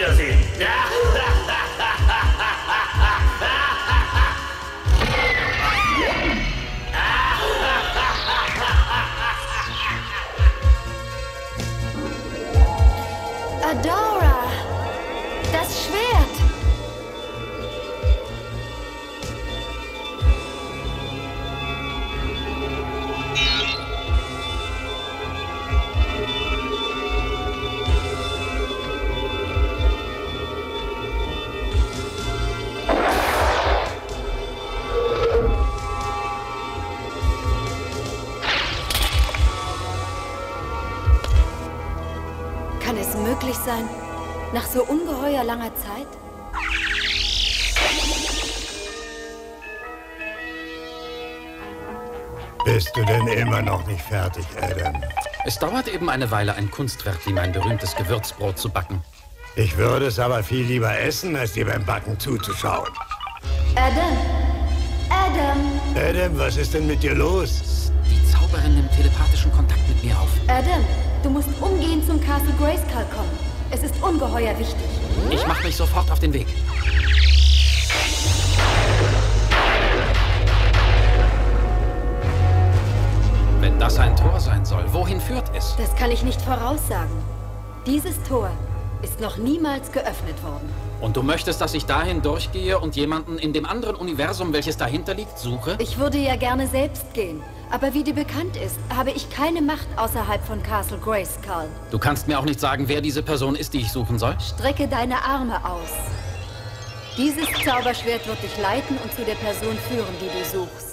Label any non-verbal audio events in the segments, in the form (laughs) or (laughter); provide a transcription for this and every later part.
wiedersehen. Adora! Immer noch nicht fertig, Adam? Es dauert eben eine Weile, ein Kunstwerk wie mein berühmtes Gewürzbrot zu backen. Ich würde es aber viel lieber essen, als dir beim Backen zuzuschauen. Adam! Adam! Adam, was ist denn mit dir los? Die Zauberin nimmt telepathischen Kontakt mit mir auf. Adam, du musst umgehend zum Castle Grayskull kommen. Es ist ungeheuer wichtig. Ich mache mich sofort auf den Weg. Das ein Tor sein soll, wohin führt es? Das kann ich nicht voraussagen. Dieses Tor ist noch niemals geöffnet worden. Und du möchtest, dass ich dahin durchgehe und jemanden in dem anderen Universum, welches dahinter liegt, suche? Ich würde ja gerne selbst gehen. Aber wie dir bekannt ist, habe ich keine Macht außerhalb von Castle Grayskull. Du kannst mir auch nicht sagen, wer diese Person ist, die ich suchen soll? Strecke deine Arme aus. Dieses Zauberschwert wird dich leiten und zu der Person führen, die du suchst.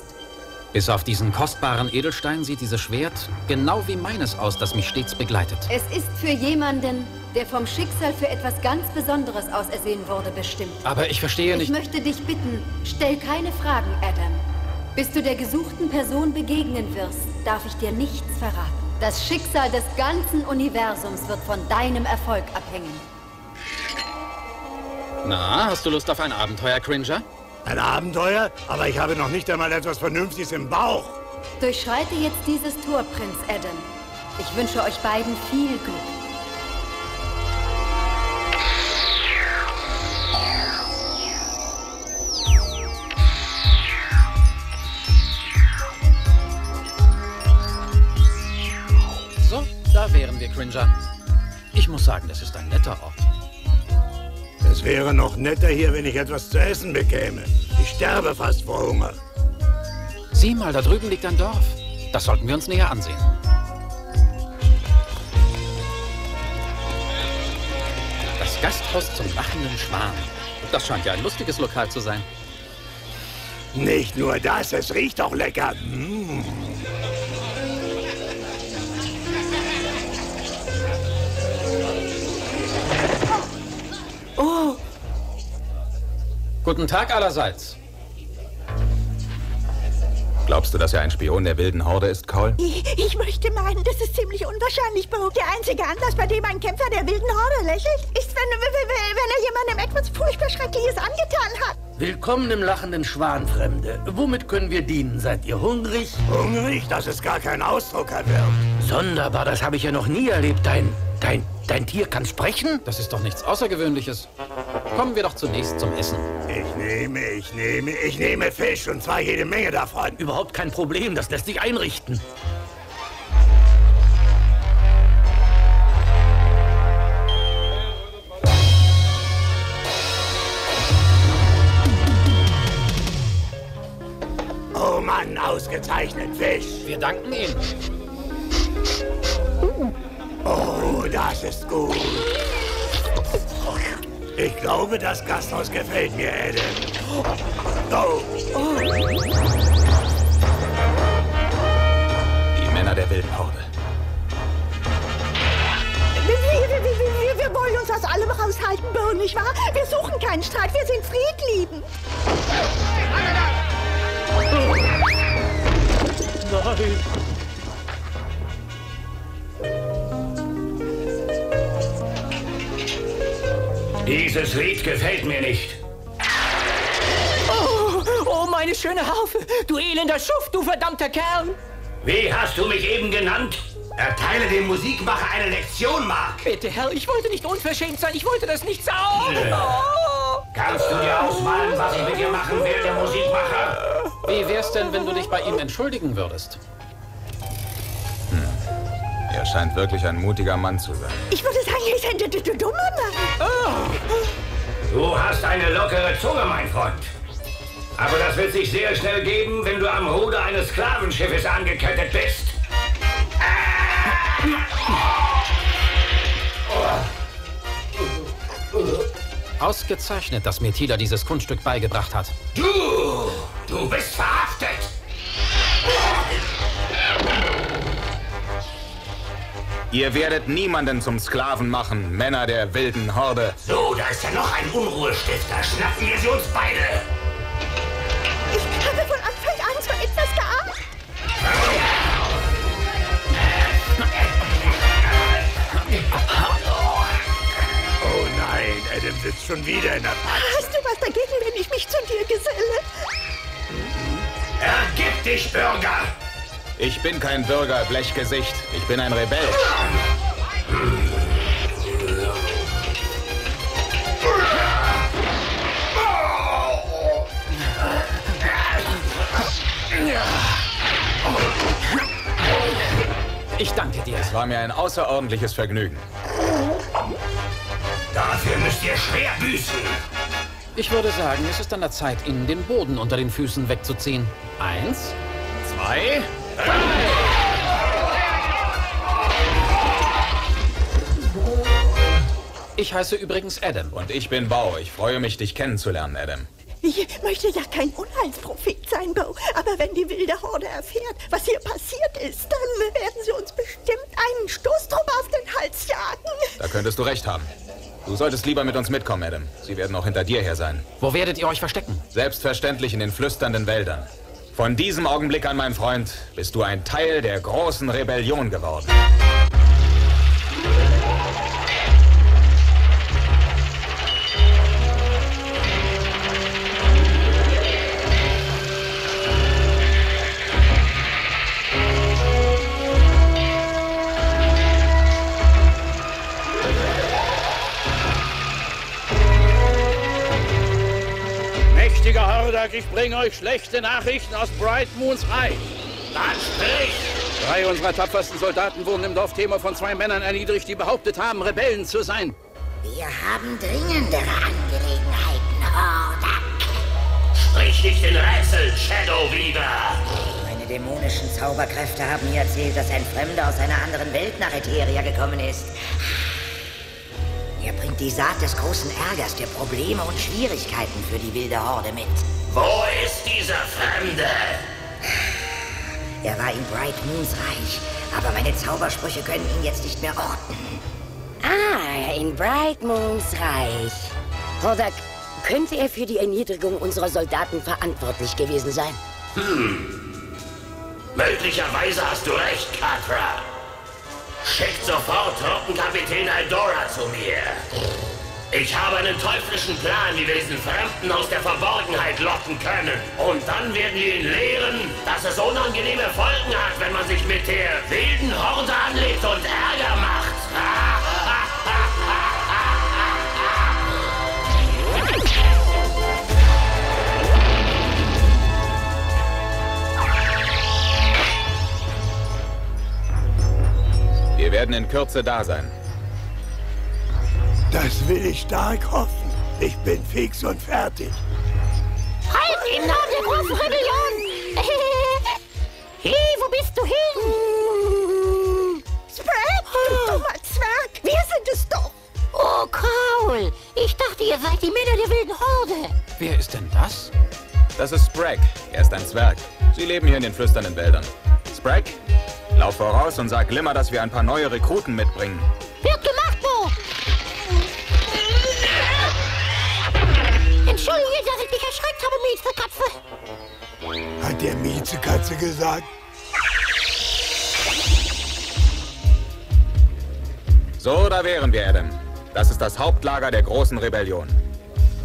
Bis auf diesen kostbaren Edelstein sieht dieses Schwert genau wie meines aus, das mich stets begleitet. Es ist für jemanden, der vom Schicksal für etwas ganz Besonderes ausersehen wurde, bestimmt. Aber ich verstehe Ich nicht... möchte dich bitten, stell keine Fragen, Adam. Bis du der gesuchten Person begegnen wirst, darf ich dir nichts verraten. Das Schicksal des ganzen Universums wird von deinem Erfolg abhängen. Na, hast du Lust auf ein Abenteuer, Cringer? Ein Abenteuer? Aber ich habe noch nicht einmal etwas Vernünftiges im Bauch. Durchschreite jetzt dieses Tor, Prinz Adam. Ich wünsche euch beiden viel Glück. So, da wären wir, Cringer. Ich muss sagen, das ist ein netter Ort. Es wäre noch netter hier, wenn ich etwas zu essen bekäme. Ich sterbe fast vor Hunger. Sieh mal, da drüben liegt ein Dorf. Das sollten wir uns näher ansehen. Das Gasthaus zum lachenden Schwan. Das scheint ja ein lustiges Lokal zu sein. Nicht nur das, es riecht auch lecker. Mm. Guten Tag allerseits. Glaubst du, dass er ein Spion der wilden Horde ist, Cole? Ich, ich möchte meinen, das ist ziemlich unwahrscheinlich, Bo. Der einzige Anlass, bei dem ein Kämpfer der wilden Horde lächelt, ist, wenn, wenn, wenn er jemandem etwas furchtbar Schreckliches angetan hat. Willkommen im lachenden Schwan, Fremde. Womit können wir dienen? Seid ihr hungrig? Hungrig, das ist gar kein Ausdruck, Herr Wirt. Sonderbar, das habe ich ja noch nie erlebt. Dein, dein, dein Tier kann sprechen? Das ist doch nichts Außergewöhnliches. Kommen wir doch zunächst zum Essen. Ich nehme, ich nehme, ich nehme Fisch und zwar jede Menge davon. Überhaupt kein Problem, das lässt sich einrichten. Oh Mann, ausgezeichnet Fisch. Wir danken Ihnen. Oh, das ist gut. Ich glaube, das Gasthaus gefällt mir, Adam. Oh, Die Männer der wilden Horde. Wir, wir, wir, wir, wir wollen uns aus allem raushalten, Bo, nicht wahr? Wir suchen keinen Streit, wir sind friedliebend. Nein. Dieses Lied gefällt mir nicht. Oh, oh, meine schöne Harfe! Du elender Schuft, du verdammter Kerl! Wie hast du mich eben genannt? Erteile dem Musikmacher eine Lektion, Mark. Bitte, Herr, ich wollte nicht unverschämt sein. Ich wollte das nicht sagen. Oh. Kannst du dir ausmalen, was ich mit dir machen werde, Musikmacher? Wie wär's denn, wenn du dich bei ihm entschuldigen würdest? Er scheint wirklich ein mutiger Mann zu sein. Ich würde sagen, er ist ein d- d- dummer Mann. Du hast eine lockere Zunge, mein Freund. Aber das wird sich sehr schnell geben, wenn du am Ruder eines Sklavenschiffes angekettet bist. Ausgezeichnet, dass mir Tila dieses Kunststück beigebracht hat. Du, du bist verhaftet. Ihr werdet niemanden zum Sklaven machen, Männer der wilden Horde. So, da ist ja noch ein Unruhestifter. Schnappen wir sie uns beide. Ich habe von Anfang an so etwas geahnt. Oh nein, Adam sitzt schon wieder in der Patsche. Hast du was dagegen, wenn ich mich zu dir geselle? Ergib dich, Bürger. Ich bin kein Bürger, Blechgesicht. Ich bin ein Rebell. Ich danke dir. Es war mir ein außerordentliches Vergnügen. Dafür müsst ihr schwer büßen. Ich würde sagen, es ist an der Zeit, Ihnen den Boden unter den Füßen wegzuziehen. Eins, zwei, Ich heiße übrigens Adam. Und ich bin Bau. Ich freue mich, dich kennenzulernen, Adam. Ich möchte ja kein Unheilsprophet sein, Bo. Aber wenn die wilde Horde erfährt, was hier passiert ist, dann werden sie uns bestimmt einen Stoßtrupp auf den Hals jagen. Da könntest du recht haben. Du solltest lieber mit uns mitkommen, Adam. Sie werden auch hinter dir her sein. Wo werdet ihr euch verstecken? Selbstverständlich in den flüsternden Wäldern. Von diesem Augenblick an, mein Freund, bist du ein Teil der großen Rebellion geworden. Ich bringe euch schlechte Nachrichten aus Bright Moons Reich. Dann sprich. Drei unserer tapfersten Soldaten wurden im Dorfthema von zwei Männern erniedrigt, die behauptet haben, Rebellen zu sein. Wir haben dringendere Angelegenheiten, Hordak. Sprich nicht in Rätseln, Shadow Weaver. Meine dämonischen Zauberkräfte haben mir erzählt, dass ein Fremder aus einer anderen Welt nach Etheria gekommen ist. Er bringt die Saat des großen Ärgers, der Probleme und Schwierigkeiten für die wilde Horde mit. Wo ist dieser Fremde? Er war in Bright Moons Reich, aber meine Zaubersprüche können ihn jetzt nicht mehr orten. Ah, in Bright Moons Reich. Hordak, könnte er für die Erniedrigung unserer Soldaten verantwortlich gewesen sein? Möglicherweise hast du recht, Katra. Schickt sofort Truppenkapitän Aldora zu mir. Ich habe einen teuflischen Plan, wie wir diesen Fremden aus der Verborgenheit locken können. Und dann werden wir ihn lehren, dass es unangenehme Folgen hat, wenn man sich mit der wilden Horde anlegt und Ärger macht. Wir werden in Kürze da sein. Das will ich stark hoffen. Ich bin fix und fertig. Halt im Namen der großen Rebellion! (laughs) hey, wo bist du hin? Spread, du dummer Zwerg. Wir sind es doch. Oh, Kraul! Ich dachte, ihr seid die Männer der wilden Horde. Wer ist denn das? Das ist Sprague. Er ist ein Zwerg. Sie leben hier in den flüsternden Wäldern. Sprague, lauf voraus und sag Glimmer, dass wir ein paar neue Rekruten mitbringen. Miezekatze. Hat der Miezekatze gesagt? So, da wären wir, Adam. Das ist das Hauptlager der großen Rebellion.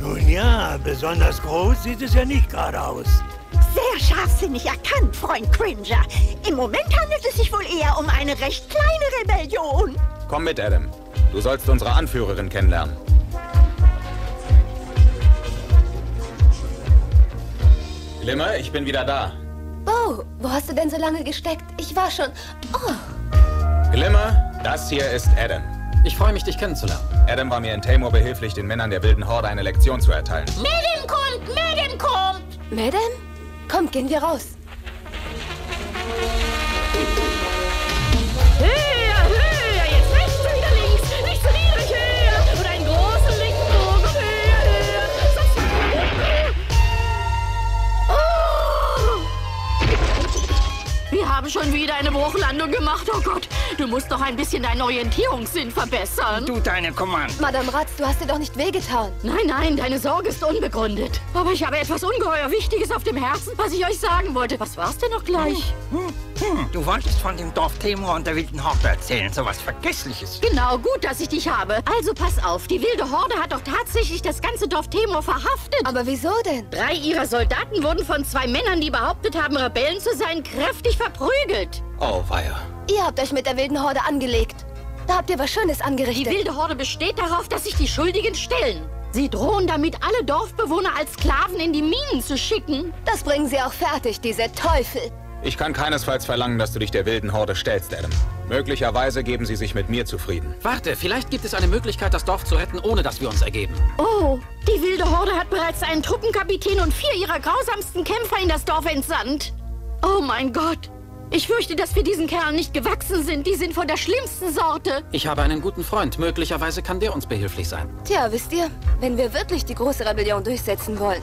Nun ja, besonders groß sieht es ja nicht gerade aus. sehr scharfsinnig erkannt, Freund Cringer. Im Moment handelt es sich wohl eher um eine recht kleine Rebellion. Komm mit, Adam. Du sollst unsere Anführerin kennenlernen. Glimmer, ich bin wieder da. Oh, wo hast du denn so lange gesteckt? Ich war schon... Oh, Glimmer, das hier ist Adam. Ich freue mich, dich kennenzulernen. Adam war mir in Tamor behilflich, den Männern der wilden Horde eine Lektion zu erteilen. Madame kommt, Madame kommt! Madame? Kommt, gehen wir raus. Haben schon wieder eine Bruchlandung gemacht, oh Gott. Du musst doch ein bisschen deinen Orientierungssinn verbessern. Du deine Kommand. Madame Ratz, du hast dir doch nicht wehgetan. Nein, nein, deine Sorge ist unbegründet. Aber ich habe etwas ungeheuer Wichtiges auf dem Herzen, was ich euch sagen wollte. Was war's denn noch gleich? Hm, hm, du wolltest von dem Dorf Temur und der wilden Horde erzählen. So was Vergessliches. Genau, gut, dass ich dich habe. Also pass auf, die wilde Horde hat doch tatsächlich das ganze Dorf Temur verhaftet. Aber wieso denn? Drei ihrer Soldaten wurden von zwei Männern, die behauptet haben, Rebellen zu sein, kräftig verprügelt. Oh, weia. Ihr habt euch mit der wilden Horde angelegt. Da habt ihr was Schönes Die angerichtet. wilde Horde besteht darauf, dass sich die Schuldigen stellen. Sie drohen damit, alle Dorfbewohner als Sklaven in die Minen zu schicken. Das bringen sie auch fertig, diese Teufel. Ich kann keinesfalls verlangen, dass du dich der wilden Horde stellst, Adam. Möglicherweise geben sie sich mit mir zufrieden. Warte, vielleicht gibt es eine Möglichkeit, das Dorf zu retten, ohne dass wir uns ergeben. Oh, die wilde Horde hat bereits einen Truppenkapitän und vier ihrer grausamsten Kämpfer in das Dorf entsandt. Oh mein Gott. Ich fürchte, dass wir diesen Kerlen nicht gewachsen sind. Die sind von der schlimmsten Sorte. Ich habe einen guten Freund. Möglicherweise kann der uns behilflich sein. Tja, wisst ihr, wenn wir wirklich die große Rebellion durchsetzen wollen,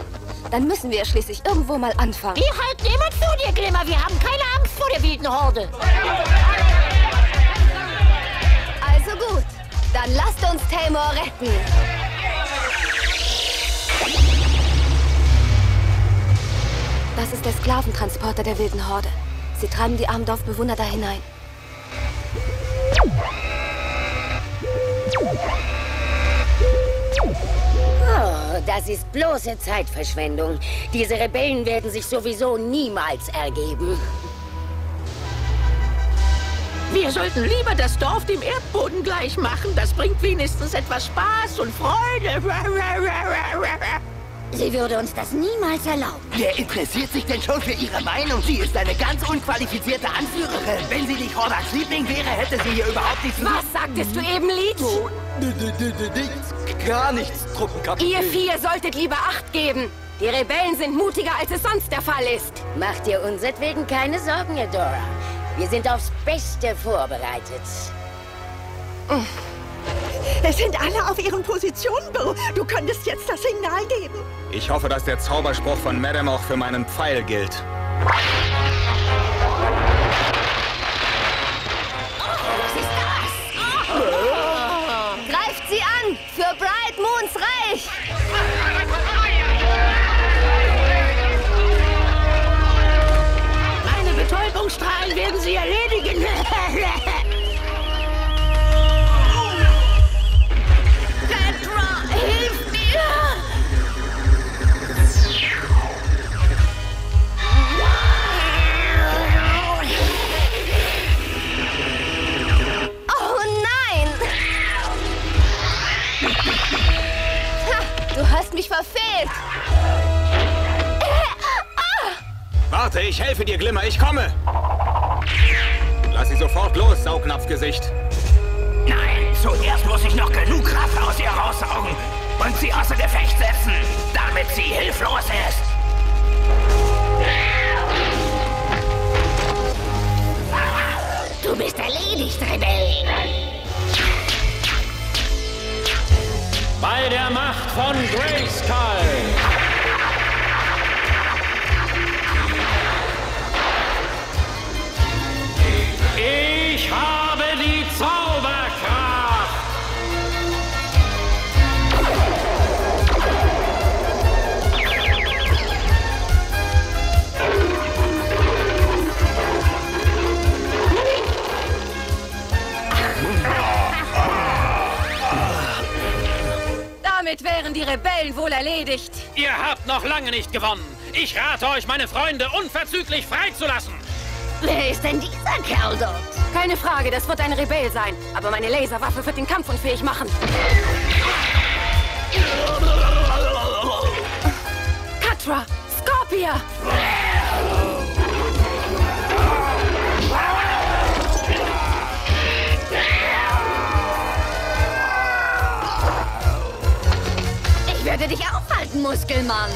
dann müssen wir schließlich irgendwo mal anfangen. Wir halten immer zu dir, Glimmer. Wir haben keine Angst vor der wilden Horde. Also gut, dann lasst uns Tamor retten. Das ist der Sklaventransporter der wilden Horde. Sie treiben die armen Dorfbewohner da hinein. Das ist bloße Zeitverschwendung. Diese Rebellen werden sich sowieso niemals ergeben. Wir sollten lieber das Dorf dem Erdboden gleich machen. Das bringt wenigstens etwas Spaß und Freude. (laughs) Sie würde uns das niemals erlauben. Wer interessiert sich denn schon für Ihre Meinung? Sie ist eine ganz unqualifizierte Anführerin. Wenn sie nicht Hordaks Liebling wäre, hätte sie hier überhaupt nichts... Was sagtest du eben, Leech? Oh, nichts, gar nichts, Truppenkapitän. Ihr vier solltet lieber Acht geben. Die Rebellen sind mutiger, als es sonst der Fall ist. Macht ihr unseretwegen keine Sorgen, Adora. Wir sind aufs Beste vorbereitet. Es sind alle auf ihren Positionen, Bo. Du könntest jetzt das Signal geben. Ich hoffe, dass der Zauberspruch von Madame auch für meinen Pfeil gilt. Greift sie an! Für Bright verfehlt! Warte, ich helfe dir, Glimmer, ich komme! Lass sie sofort los, Saugnapfgesicht. Nein, zuerst muss ich noch genug Kraft aus ihr raussaugen und sie außer Gefecht setzen, damit sie hilflos ist. Du bist erledigt, Rebell. Bei der Macht von Grayskull. Damit wären die Rebellen wohl erledigt. Ihr habt noch lange nicht gewonnen. Ich rate euch, meine Freunde unverzüglich freizulassen. Wer ist denn dieser Kerl dort? Keine Frage, das wird ein Rebell sein. Aber meine Laserwaffe wird den Kampf unfähig machen. Katra! Scorpia! Ich werde dich aufhalten, Muskelmann.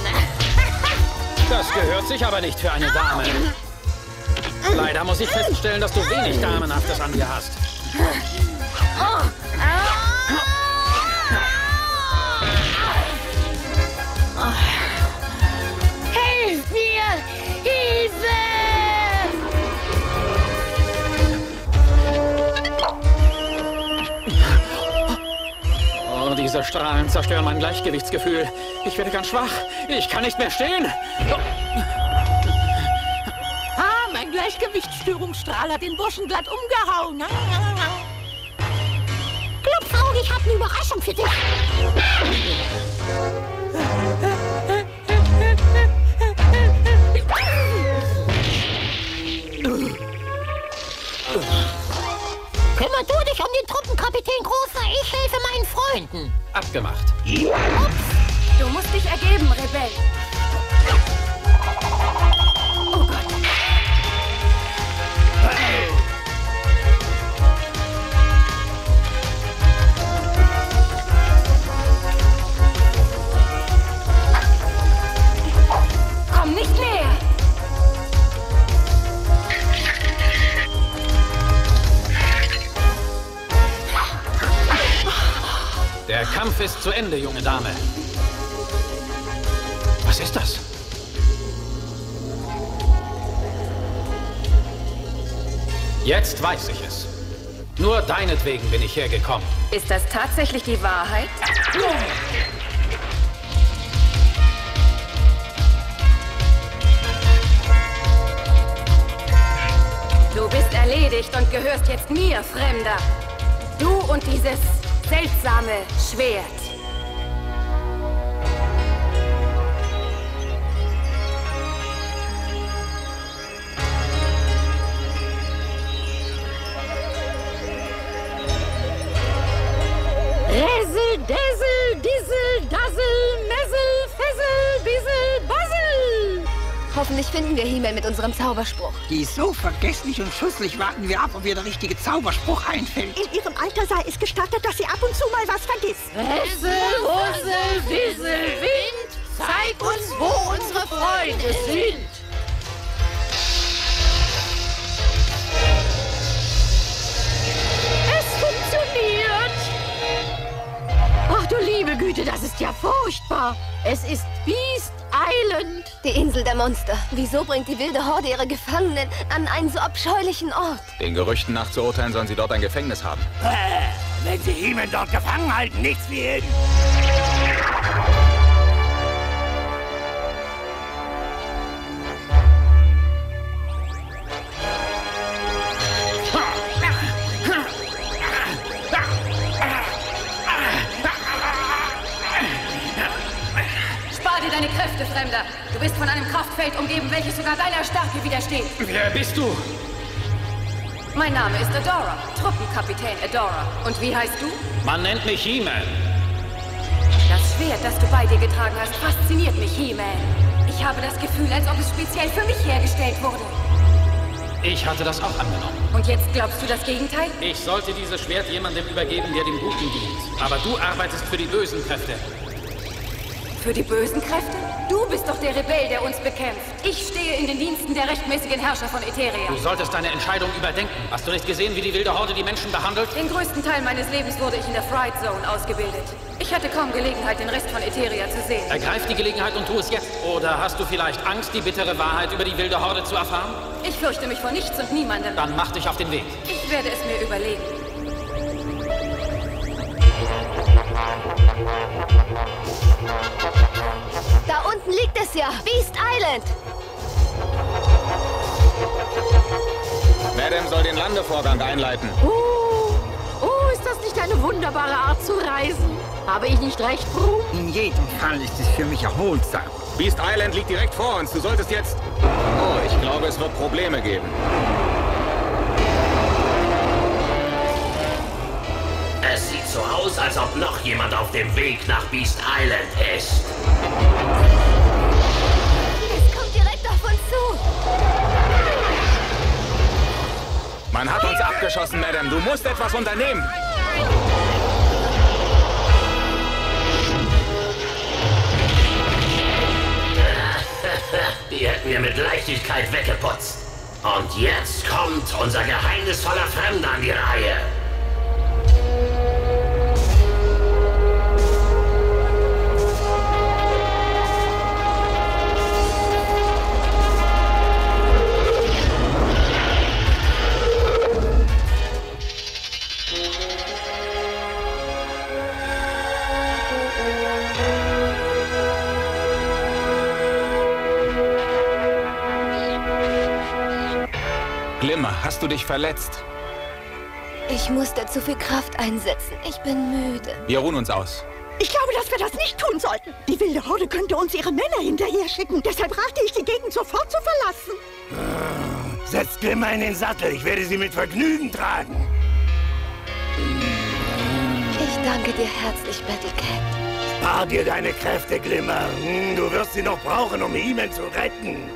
Das gehört sich aber nicht für eine Dame. Leider muss ich feststellen, dass du wenig Damenhaftes an dir hast. Hilf diese Strahlen zerstören mein Gleichgewichtsgefühl. Ich werde ganz schwach. Ich kann nicht mehr stehen. Ah, mein Gleichgewichtsstörungsstrahl hat den Burschen glatt umgehauen. Klopfauge, ich habe eine Überraschung für dich. Ich helfe meinen Freunden. Abgemacht. Du musst dich ergeben, Rebell. Zu Ende, junge Dame. Was ist das? Jetzt weiß ich es. Nur deinetwegen bin ich hergekommen. Ist das tatsächlich die Wahrheit? Du bist erledigt und gehörst jetzt mir, Fremder. Du und dieses seltsame Schwert. Unserem Zauberspruch. Die ist so vergesslich und schusslich. Warten wir ab, ob ihr der richtige Zauberspruch einfällt. In ihrem Alter sei es gestattet, dass sie ab und zu mal was vergisst. Ressel, Russel, Wissel, Wind, zeig uns, wo unsere Freunde sind. Es funktioniert. Ach du liebe Güte, das ist ja furchtbar. Es ist Beast Island. Die Insel der Monster. Wieso bringt die wilde Horde ihre Gefangenen an einen so abscheulichen Ort? Den Gerüchten nach zu urteilen, sollen sie dort ein Gefängnis haben. Äh, wenn sie Hiemen dort gefangen halten, nichts wie hin. Umgeben, welches sogar deiner Stärke widersteht. Wer bist du? Mein Name ist Adora, Truppenkapitän Adora. Und wie heißt du? Man nennt mich He-Man. Das Schwert, das du bei dir getragen hast, fasziniert mich, He-Man. Ich habe das Gefühl, als ob es speziell für mich hergestellt wurde. Ich hatte das auch angenommen. Und jetzt glaubst du das Gegenteil? Ich sollte dieses Schwert jemandem übergeben, der dem Guten dient. Aber du arbeitest für die bösen Kräfte. Für die bösen Kräfte? Du bist doch der Rebell, der uns bekämpft. Ich stehe in den Diensten der rechtmäßigen Herrscher von Etheria. Du solltest deine Entscheidung überdenken. Hast du nicht gesehen, wie die wilde Horde die Menschen behandelt? Den größten Teil meines Lebens wurde ich in der Fright Zone ausgebildet. Ich hatte kaum Gelegenheit, den Rest von Etheria zu sehen. Ergreif die Gelegenheit und tu es jetzt. Oder hast du vielleicht Angst, die bittere Wahrheit über die wilde Horde zu erfahren? Ich fürchte mich vor nichts und niemandem. Dann mach dich auf den Weg. Ich werde es mir überlegen. Da unten liegt es ja. Beast Island. Madame soll den Landevorgang einleiten. Oh, oh, ist das nicht eine wunderbare Art zu reisen? Habe ich nicht recht, Brum? In jedem Fall ist es für mich erholsam. Beast Island liegt direkt vor uns. Du solltest jetzt... Oh, ich glaube, es wird Probleme geben. So aus, als ob noch jemand auf dem Weg nach Beast Island ist. Es kommt direkt auf uns zu. Man hat uns abgeschossen, Madame. Du musst etwas unternehmen. (laughs) Die hätten wir mit Leichtigkeit weggeputzt. Und jetzt kommt unser geheimnisvoller Fremder an die Reihe. Hast du dich verletzt? Ich musste zu viel Kraft einsetzen. Ich bin müde. Wir ruhen uns aus. Ich glaube, dass wir das nicht tun sollten. Die wilde Horde könnte uns ihre Männer hinterher schicken. Deshalb rate ich, die Gegend sofort zu verlassen. Setzt Glimmer in den Sattel. Ich werde sie mit Vergnügen tragen. Ich danke dir herzlich, Battlecat. Spar dir deine Kräfte, Glimmer. Hm, Du wirst sie noch brauchen, um He-Man zu retten.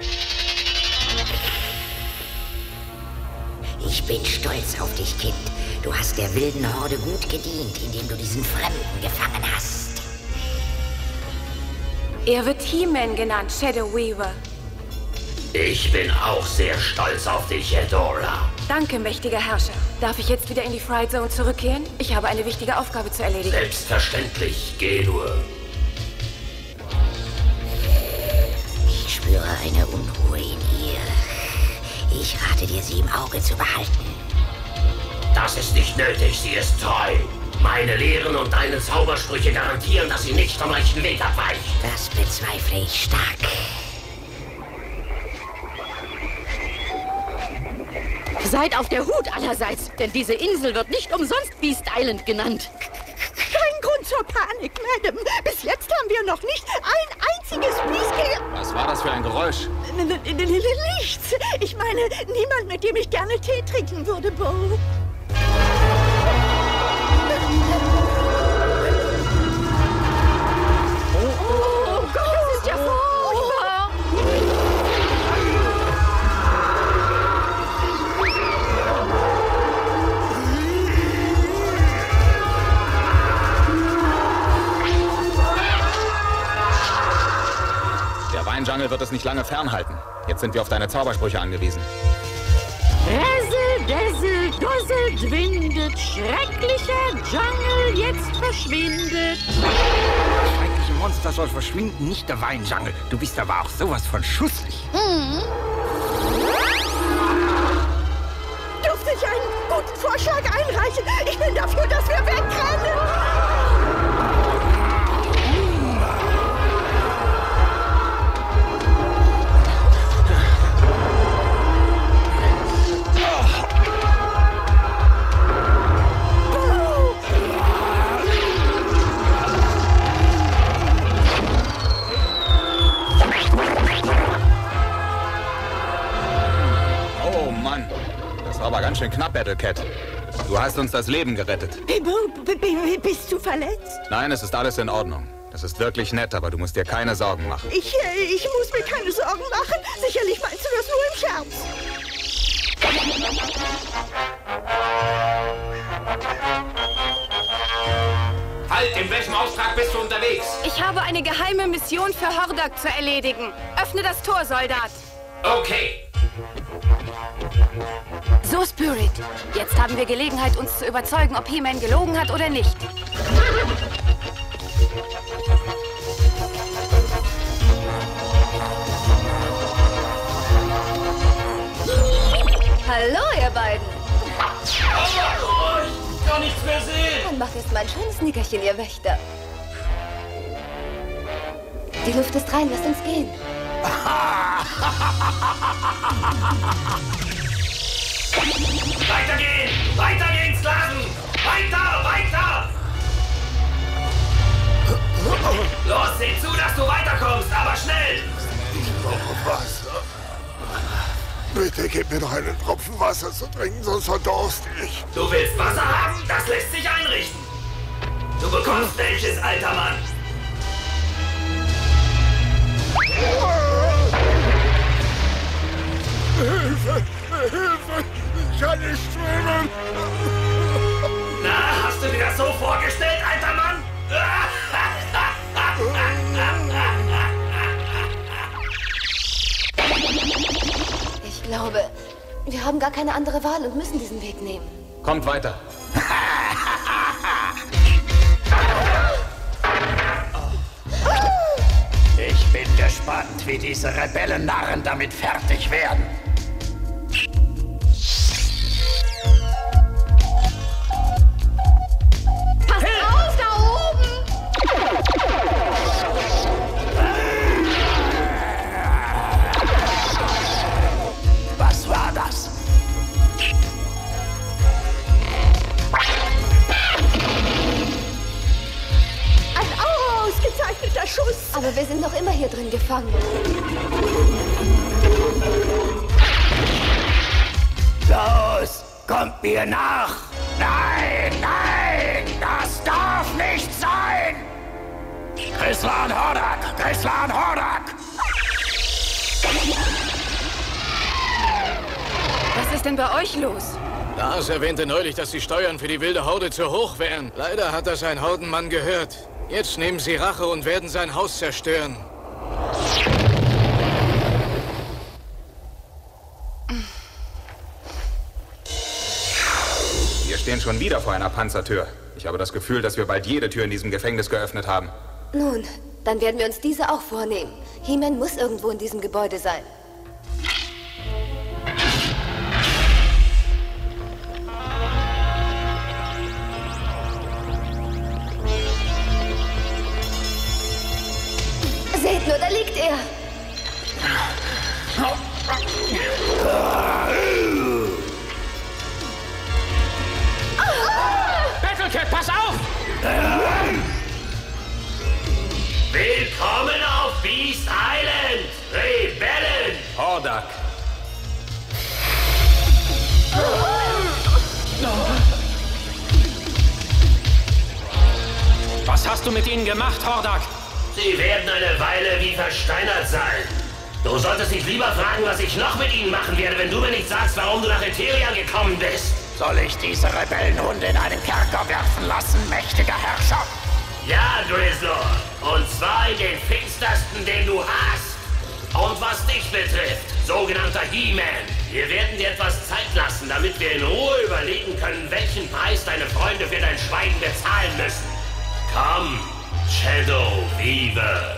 Ich bin stolz auf dich, Kind. Du hast der wilden Horde gut gedient, indem du diesen Fremden gefangen hast. Er wird He-Man genannt, Shadow Weaver. Ich bin auch sehr stolz auf dich, Hedora. Danke, mächtiger Herrscher. Darf ich jetzt wieder in die Fright Zone zurückkehren? Ich habe eine wichtige Aufgabe zu erledigen. Selbstverständlich, geh nur. Ich spüre eine Unruhe in ihr. Ich rate dir, sie im Auge zu behalten. Das ist nicht nötig, sie ist treu. Meine Lehren und deine Zaubersprüche garantieren, dass sie nicht vom rechten Weg abweicht. Das bezweifle ich stark. Seid auf der Hut allerseits, denn diese Insel wird nicht umsonst Beast Island genannt. Zur Panik, Madame. Bis jetzt haben wir noch nicht ein einziges Biest Was war das für ein Geräusch? N- n- n- Nichts. Ich meine, niemand, mit dem ich gerne Tee trinken würde, Bo. Der Weinjungle wird es nicht lange fernhalten. Jetzt sind wir auf deine Zaubersprüche angewiesen. Razzle, dazzle, duzzle, dwindet, schrecklicher Jungle jetzt verschwindet. Das schreckliche Monster soll verschwinden, nicht der Weinjungle. Du bist aber auch sowas von schusslich. Dürfte ich einen guten Vorschlag einreichen? Ich bin dafür, dass wir wegrennen. Ganz schön knapp, Battlecat. Du hast uns das Leben gerettet. Bist du verletzt? Nein, es ist alles in Ordnung. Das ist wirklich nett, aber du musst dir keine Sorgen machen. Ich, äh, ich muss mir keine Sorgen machen. Sicherlich meinst du das nur im Scherz. Halt, in welchem Auftrag bist du unterwegs? Ich habe eine geheime Mission für Hordak zu erledigen. Öffne das Tor, Soldat. Okay. So, Spirit. Jetzt haben wir Gelegenheit, uns zu überzeugen, ob He-Man gelogen hat oder nicht. Hallo, ihr beiden. Ich kann nichts mehr sehen. Dann macht jetzt mal ein schönes Nickerchen, ihr Wächter. Die Luft ist rein, lasst uns gehen. Weitergehen! Weitergehen, Sklaven! Weiter, weiter! Los, sieh zu, dass du weiterkommst, aber schnell! Wasser. Bitte gib mir doch einen Tropfen Wasser zu trinken, sonst verdurste ich. Du willst Wasser haben? Das lässt sich einrichten. Du bekommst welches, alter Mann. Hilfe! Hilfe! Ich kann nicht schwimmen! Na, hast du dir das so vorgestellt, alter Mann? Ich glaube, wir haben gar keine andere Wahl und müssen diesen Weg nehmen. Kommt weiter. (laughs) Gespannt, wie diese Rebellennarren damit fertig werden. Pass auf da oben! Wir sind noch immer hier drin gefangen. Los, kommt mir nach! Nein, nein, das darf nicht sein! Grislan Hordak, Grislan Hordak! Was ist denn bei euch los? Lars erwähnte neulich, dass die Steuern für die wilde Horde zu hoch wären. Leider hat das ein Haudenmann gehört. Jetzt nehmen sie Rache und werden sein Haus zerstören. Wir stehen schon wieder vor einer Panzertür. Ich habe das Gefühl, dass wir bald jede Tür in diesem Gefängnis geöffnet haben. Nun, dann werden wir uns diese auch vornehmen. He-Man muss irgendwo in diesem Gebäude sein. Seht nur, da liegt er. Battlecat, pass auf! Willkommen auf Beast Island, Rebellen! Hordak. Was hast du mit ihnen gemacht, Hordak? Sie werden eine Weile wie versteinert sein. Du solltest dich lieber fragen, was ich noch mit ihnen machen werde, wenn du mir nicht sagst, warum du nach Etheria gekommen bist. Soll ich diese Rebellenhunde in einen Kerker werfen lassen, mächtiger Herrscher? Ja, Grizzlor. Und zwar in den finstersten, den du hast. Und was dich betrifft, sogenannter He-Man, wir werden dir etwas Zeit lassen, damit wir in Ruhe überlegen können, welchen Preis deine Freunde für dein Schweigen bezahlen müssen. Komm, Shadow Weaver.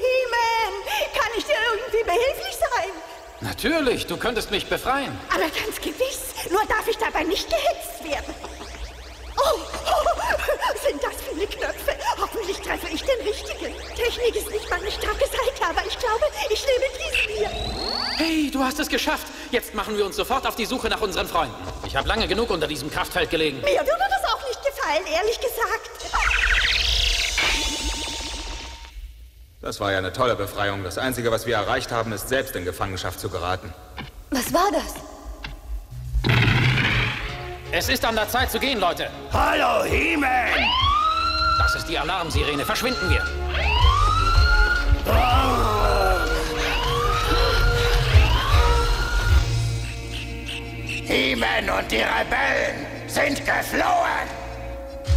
He-Man, kann ich dir irgendwie behilflich sein? Natürlich, du könntest mich befreien. Aber ganz gewiss. Nur darf ich dabei nicht gehetzt werden. Oh, oh, sind das viele Knöpfe? Hoffentlich treffe ich den richtigen. Technik ist nicht meine starke Seite, aber ich glaube, ich nehme diesen hier. Hey, du hast es geschafft. Jetzt machen wir uns sofort auf die Suche nach unseren Freunden. Ich habe lange genug unter diesem Kraftfeld gelegen. Mir würde das auch nicht gefallen, ehrlich gesagt. Das war ja eine tolle Befreiung. Das Einzige, was wir erreicht haben, ist selbst in Gefangenschaft zu geraten. Was war das? Es ist an der Zeit zu gehen, Leute. Hallo, He-Man! Das ist die Alarmsirene. Verschwinden wir. He-Man und die Rebellen sind geflohen!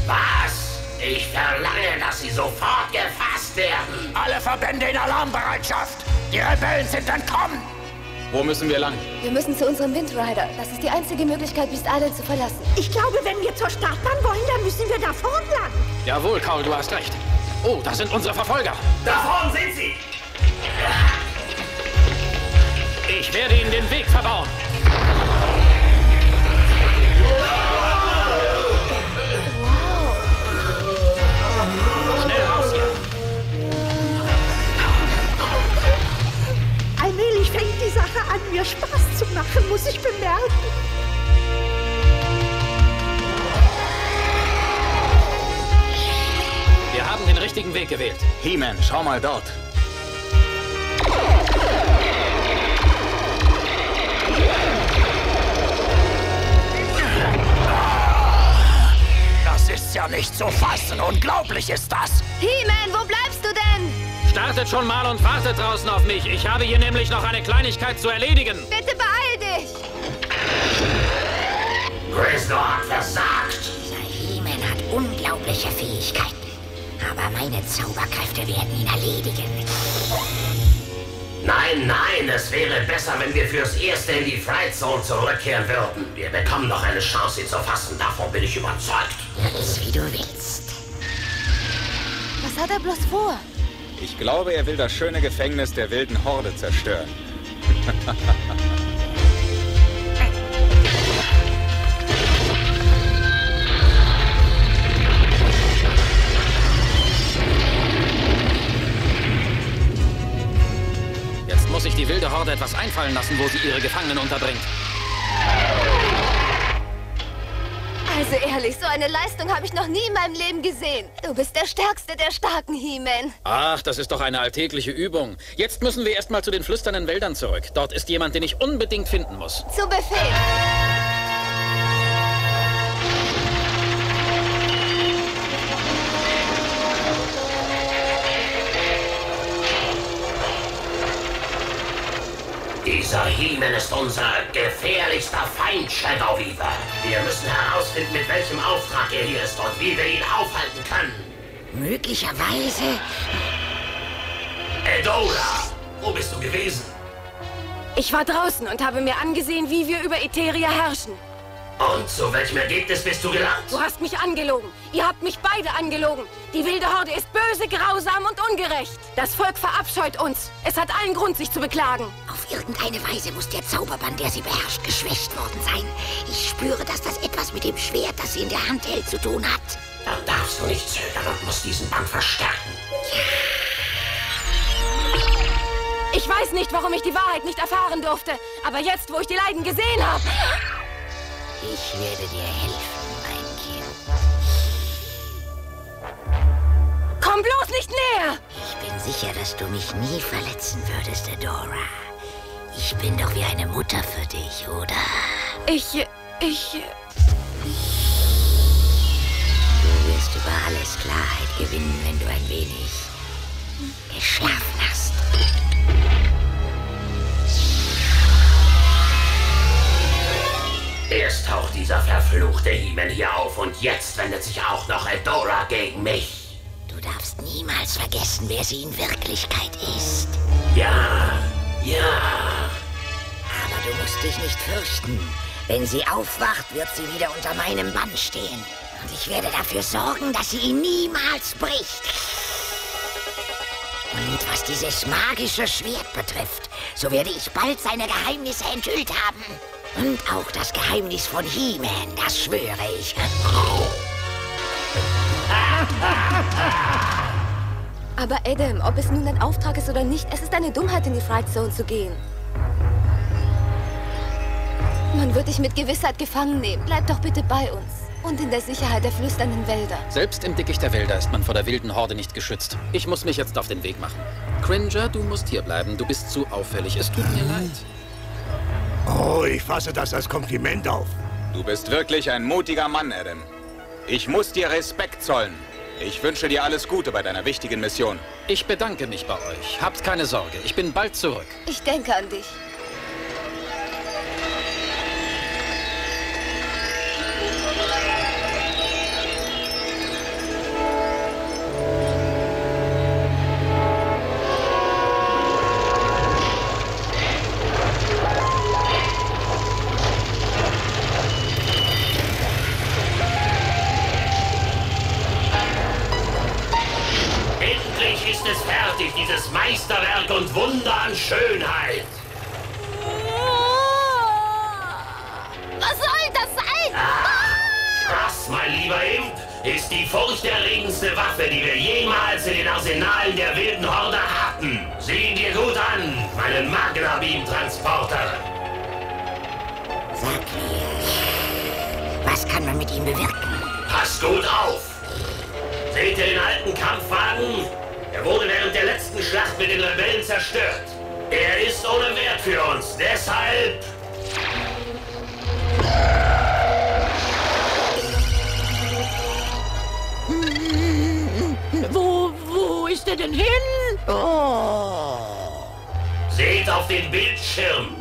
Was? Ich verlange, dass sie sofort gefasst werden. Alle Verbände in Alarmbereitschaft! Die Rebellen sind entkommen! Wo müssen wir lang? Wir müssen zu unserem Windrider. Das ist die einzige Möglichkeit, Beast Island zu verlassen. Ich glaube, wenn wir zur Startbahn wollen, dann müssen wir da vorn lang. Jawohl, Kaul, du hast recht. Oh, da sind unsere Verfolger. Da vorn sind sie! Ich werde ihnen den Weg verbauen. Mir Spaß zu machen, muss ich bemerken. richtigen Weg gewählt. He-Man, schau mal dort. Das ist ja nicht zu fassen. Unglaublich ist das. He-Man, wo bleibst du denn? Startet schon mal und wartet draußen auf mich. Ich habe hier nämlich noch eine Kleinigkeit zu erledigen. Bitte beeil dich! Grizzlo hat versagt. Dieser He-Man hat unglaubliche Fähigkeiten. Aber meine Zauberkräfte werden ihn erledigen. Nein, nein, es wäre besser, wenn wir fürs Erste in die Fright Zone zurückkehren würden. Wir bekommen noch eine Chance, sie zu fassen. Davon bin ich überzeugt. Ganz wie du willst. Was hat er bloß vor? Ich glaube, er will das schöne Gefängnis der wilden Horde zerstören. Jetzt muss sich die wilde Horde etwas einfallen lassen, wo sie ihre Gefangenen unterbringt. Also ehrlich, so eine Leistung habe ich noch nie in meinem Leben gesehen. Du bist der Stärkste der starken He-Man. Ach, das ist doch eine alltägliche Übung. Jetzt müssen wir erstmal zu den flüsternden Wäldern zurück. Dort ist jemand, den ich unbedingt finden muss. Zu Befehl. Dieser He-Man ist unser gefährlichster Feind, Shadow Weaver. Wir müssen herausfinden, mit welchem Auftrag er hier ist und wie wir ihn aufhalten können. Möglicherweise. Edora, wo bist du gewesen? Ich war draußen und habe mir angesehen, wie wir über Eteria herrschen. Und zu welchem Ergebnis bist du gelangt? Du hast mich angelogen. Ihr habt mich beide angelogen. Die wilde Horde ist böse, grausam und ungerecht. Das Volk verabscheut uns. Es hat allen Grund, sich zu beklagen. Auf irgendeine Weise muss der Zauberbann, der sie beherrscht, geschwächt worden sein. Ich spüre, dass das etwas mit dem Schwert, das sie in der Hand hält, zu tun hat. Dann darfst du nicht zögern und musst diesen Band verstärken. Ich weiß nicht, warum ich die Wahrheit nicht erfahren durfte. Aber jetzt, wo ich die Leiden gesehen habe... Ich werde dir helfen, mein Kind. Komm bloß nicht näher! Ich bin sicher, dass du mich nie verletzen würdest, Adora. Ich bin doch wie eine Mutter für dich, oder? Ich... ich... Du wirst über alles Klarheit gewinnen, wenn du ein wenig geschlafen hast. Erst taucht dieser verfluchte He-Man hier auf und jetzt wendet sich auch noch Edora gegen mich. Du darfst niemals vergessen, wer sie in Wirklichkeit ist. Ja, ja. Aber du musst dich nicht fürchten. Wenn sie aufwacht, wird sie wieder unter meinem Bann stehen. Und ich werde dafür sorgen, dass sie ihn niemals bricht. Und was dieses magische Schwert betrifft, so werde ich bald seine Geheimnisse enthüllt haben. Und auch das Geheimnis von He-Man, das schwöre ich. Aber Adam, ob es nun dein Auftrag ist oder nicht, es ist eine Dummheit, in die Fright Zone zu gehen. Man wird dich mit Gewissheit gefangen nehmen. Bleib doch bitte bei uns. Und in der Sicherheit der flüsternden Wälder. Selbst im Dickicht der Wälder ist man vor der wilden Horde nicht geschützt. Ich muss mich jetzt auf den Weg machen. Cringer, du musst hier bleiben. Du bist zu auffällig. Es tut mir leid. Oh, ich fasse das als Kompliment auf. Du bist wirklich ein mutiger Mann, Adam. Ich muss dir Respekt zollen. Ich wünsche dir alles Gute bei deiner wichtigen Mission. Ich bedanke mich bei euch. Habt keine Sorge. Ich bin bald zurück. Ich denke an dich. Waffe, die wir jemals in den Arsenalen der wilden Horde hatten. Sieh ihn dir gut an, meinen Magna Beam Transporter. Sag mir, was kann man mit ihm bewirken? Pass gut auf. Seht ihr den alten Kampfwagen? Er wurde während der letzten Schlacht mit den Rebellen zerstört. Er ist ohne Wert für uns. Deshalb... wo ist er denn hin? Oh. Seht auf den Bildschirm.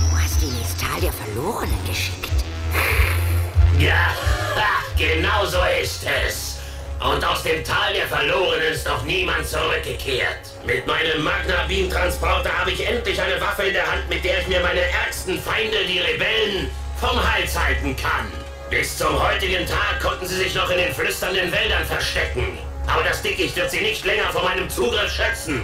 Du hast ihn ins Tal der Verlorenen geschickt. Ja, genau so ist es. Und aus dem Tal der Verlorenen ist noch niemand zurückgekehrt. Mit meinem Magna Beam Transporter habe ich endlich eine Waffe in der Hand, mit der ich mir meine ärgsten Feinde, die Rebellen, vom Hals halten kann. Bis zum heutigen Tag konnten sie sich noch in den flüsternden Wäldern verstecken. Aber das Dickicht wird sie nicht länger vor meinem Zugriff schätzen.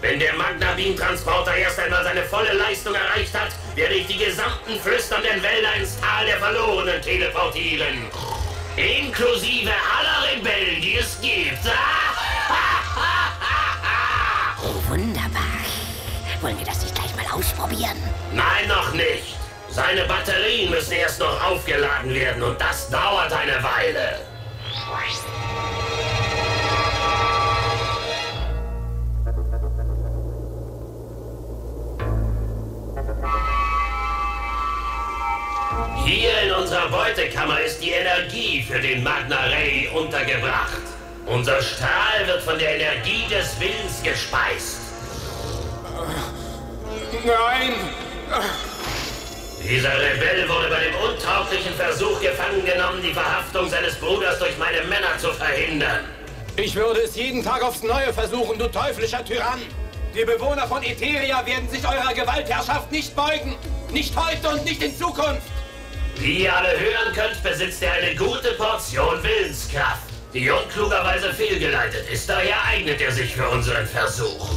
Wenn der Magna Beam Transporter erst einmal seine volle Leistung erreicht hat, werde ich die gesamten flüsternden Wälder ins Tal der Verlorenen teleportieren. Inklusive aller Rebellen, die es gibt. Oh, wunderbar. Wollen wir das nicht gleich mal ausprobieren? Nein, noch nicht. Seine Batterien müssen erst noch aufgeladen werden und das dauert eine Weile. Hier in unserer Beutekammer ist die Energie für den Magna Ray untergebracht. Unser Strahl wird von der Energie des Willens gespeist. Nein! Dieser Rebell wurde bei dem untauglichen Versuch gefangen genommen, die Verhaftung seines Bruders durch meine Männer zu verhindern. Ich würde es jeden Tag aufs Neue versuchen, du teuflischer Tyrann! Die Bewohner von Etheria werden sich eurer Gewaltherrschaft nicht beugen! Nicht heute und nicht in Zukunft! Wie ihr alle hören könnt, besitzt er eine gute Portion Willenskraft, die unklugerweise fehlgeleitet ist. Daher eignet er sich für unseren Versuch.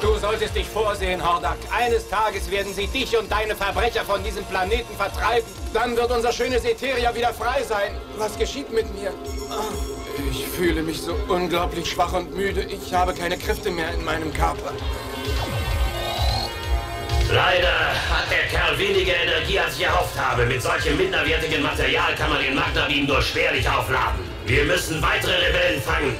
Du solltest dich vorsehen, Hordak. Eines Tages werden sie dich und deine Verbrecher von diesem Planeten vertreiben. Dann wird unser schönes Etheria wieder frei sein. Was geschieht mit mir? Ich fühle mich so unglaublich schwach und müde. Ich habe keine Kräfte mehr in meinem Körper. Leider hat der Kerl weniger Energie, als ich erhofft habe. Mit solchem minderwertigen Material kann man den Magna Beam nur schwerlich aufladen. Wir müssen weitere Rebellen fangen.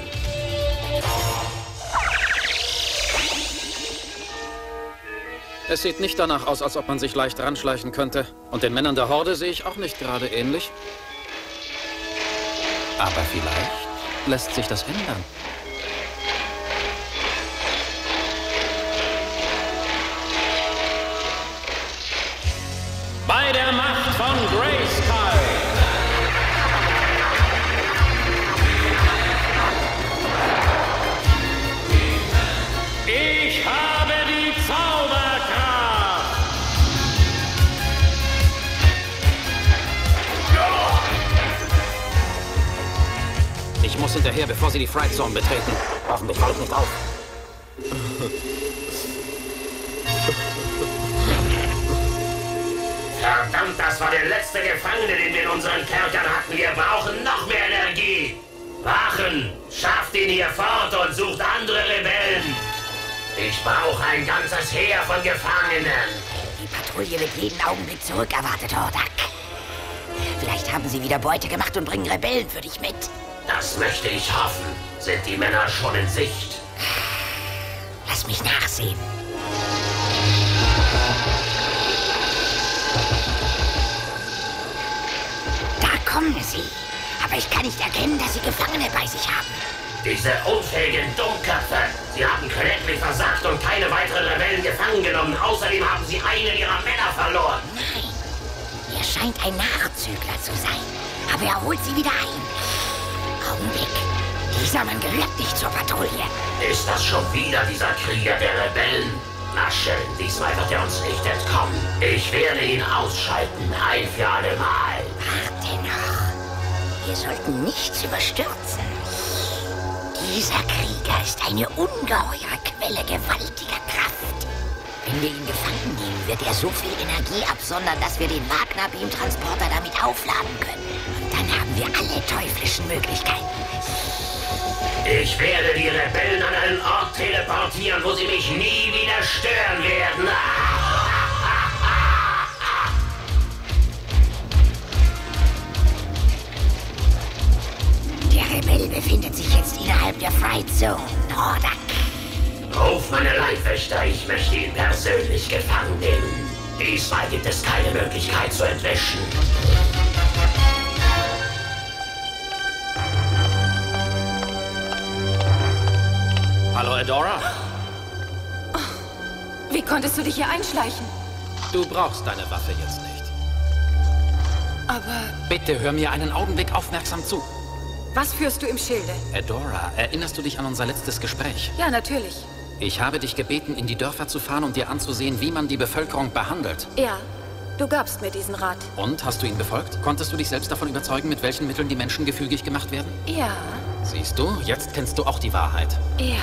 Es sieht nicht danach aus, als ob man sich leicht ranschleichen könnte. Und den Männern der Horde sehe ich auch nicht gerade ähnlich. Aber vielleicht lässt sich das ändern. Bei der Macht bevor sie die Fright Zone betreten. Hoffentlich falle ich nicht auf. Verdammt, das war der letzte Gefangene, den wir in unseren Kerkern hatten. Wir brauchen noch mehr Energie. Wachen, schafft ihn hier fort und sucht andere Rebellen. Ich brauche ein ganzes Heer von Gefangenen. Die Patrouille wird jeden Augenblick zurück erwartet, Hordak. Vielleicht haben sie wieder Beute gemacht und bringen Rebellen für dich mit. Das möchte ich hoffen. Sind die Männer schon in Sicht? Lass mich nachsehen. Da kommen sie. Aber ich kann nicht erkennen, dass sie Gefangene bei sich haben. Diese unfähigen Dummköpfe. Sie haben kläglich versagt und keine weiteren Rebellen gefangen genommen. Außerdem haben sie einen ihrer Männer verloren. Nein, er scheint ein Nachzügler zu sein. Aber er holt sie wieder ein. Augenblick. Dieser Mann gehört nicht zur Patrouille. Ist das schon wieder dieser Krieger der Rebellen? Na schön, diesmal wird er uns nicht entkommen. Ich werde ihn ausschalten, ein für alle Mal. Warte noch. Wir sollten nichts überstürzen. Dieser Krieger ist eine ungeheure Quelle gewaltiger Kraft. Wenn wir ihn gefangen nehmen, wird er so viel Energie absondern, dass wir den Wagner Beam Transporter damit aufladen können. Und dann haben wir alle teuflischen Möglichkeiten. Ich werde die Rebellen an einen Ort teleportieren, wo sie mich nie wieder stören werden. Der Rebell befindet sich jetzt innerhalb der Fright Zone. Nordak Ruf meine Leibwächter, ich möchte ihn persönlich gefangen nehmen. Diesmal gibt es keine Möglichkeit zu entwischen. Hallo, Adora. Wie konntest du dich hier einschleichen? Du brauchst deine Waffe jetzt nicht. Aber Bitte hör mir einen Augenblick aufmerksam zu. was führst du im Schilde? Adora, erinnerst du dich an unser letztes Gespräch? Ja, natürlich. Ich habe dich gebeten, in die Dörfer zu fahren und dir anzusehen, wie man die Bevölkerung behandelt. Ja, du gabst mir diesen Rat. Und, hast du ihn befolgt? Konntest du dich selbst davon überzeugen, mit welchen Mitteln die Menschen gefügig gemacht werden? Ja, Siehst du, jetzt kennst du auch die Wahrheit. ja.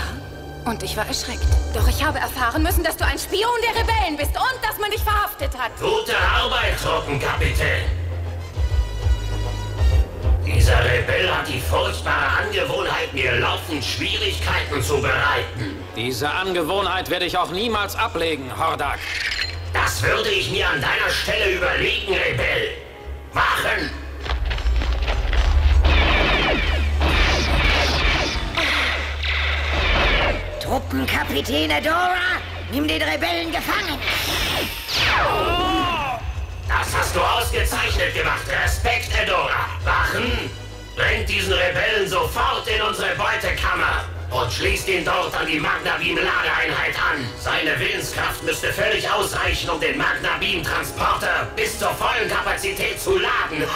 Und ich war erschreckt. Doch ich habe erfahren müssen, dass du ein Spion der Rebellen bist und dass man dich verhaftet hat. Gute Arbeit, Truppenkapitän. Dieser Rebell hat die furchtbare Angewohnheit, mir laufend Schwierigkeiten zu bereiten. Diese Angewohnheit werde ich auch niemals ablegen, Hordak. Das würde ich mir an deiner Stelle überlegen, Rebell. Wachen! Truppenkapitän Adora, nimm den Rebellen gefangen. Das hast du ausgezeichnet gemacht. Respekt, Edora. Wachen! Bringt diesen Rebellen sofort in unsere Beutekammer und schließt ihn dort an die Magna-Beam-Ladeeinheit an. Seine Willenskraft müsste völlig ausreichen, um den Magna-Beam-Transporter bis zur vollen Kapazität zu laden. (laughs)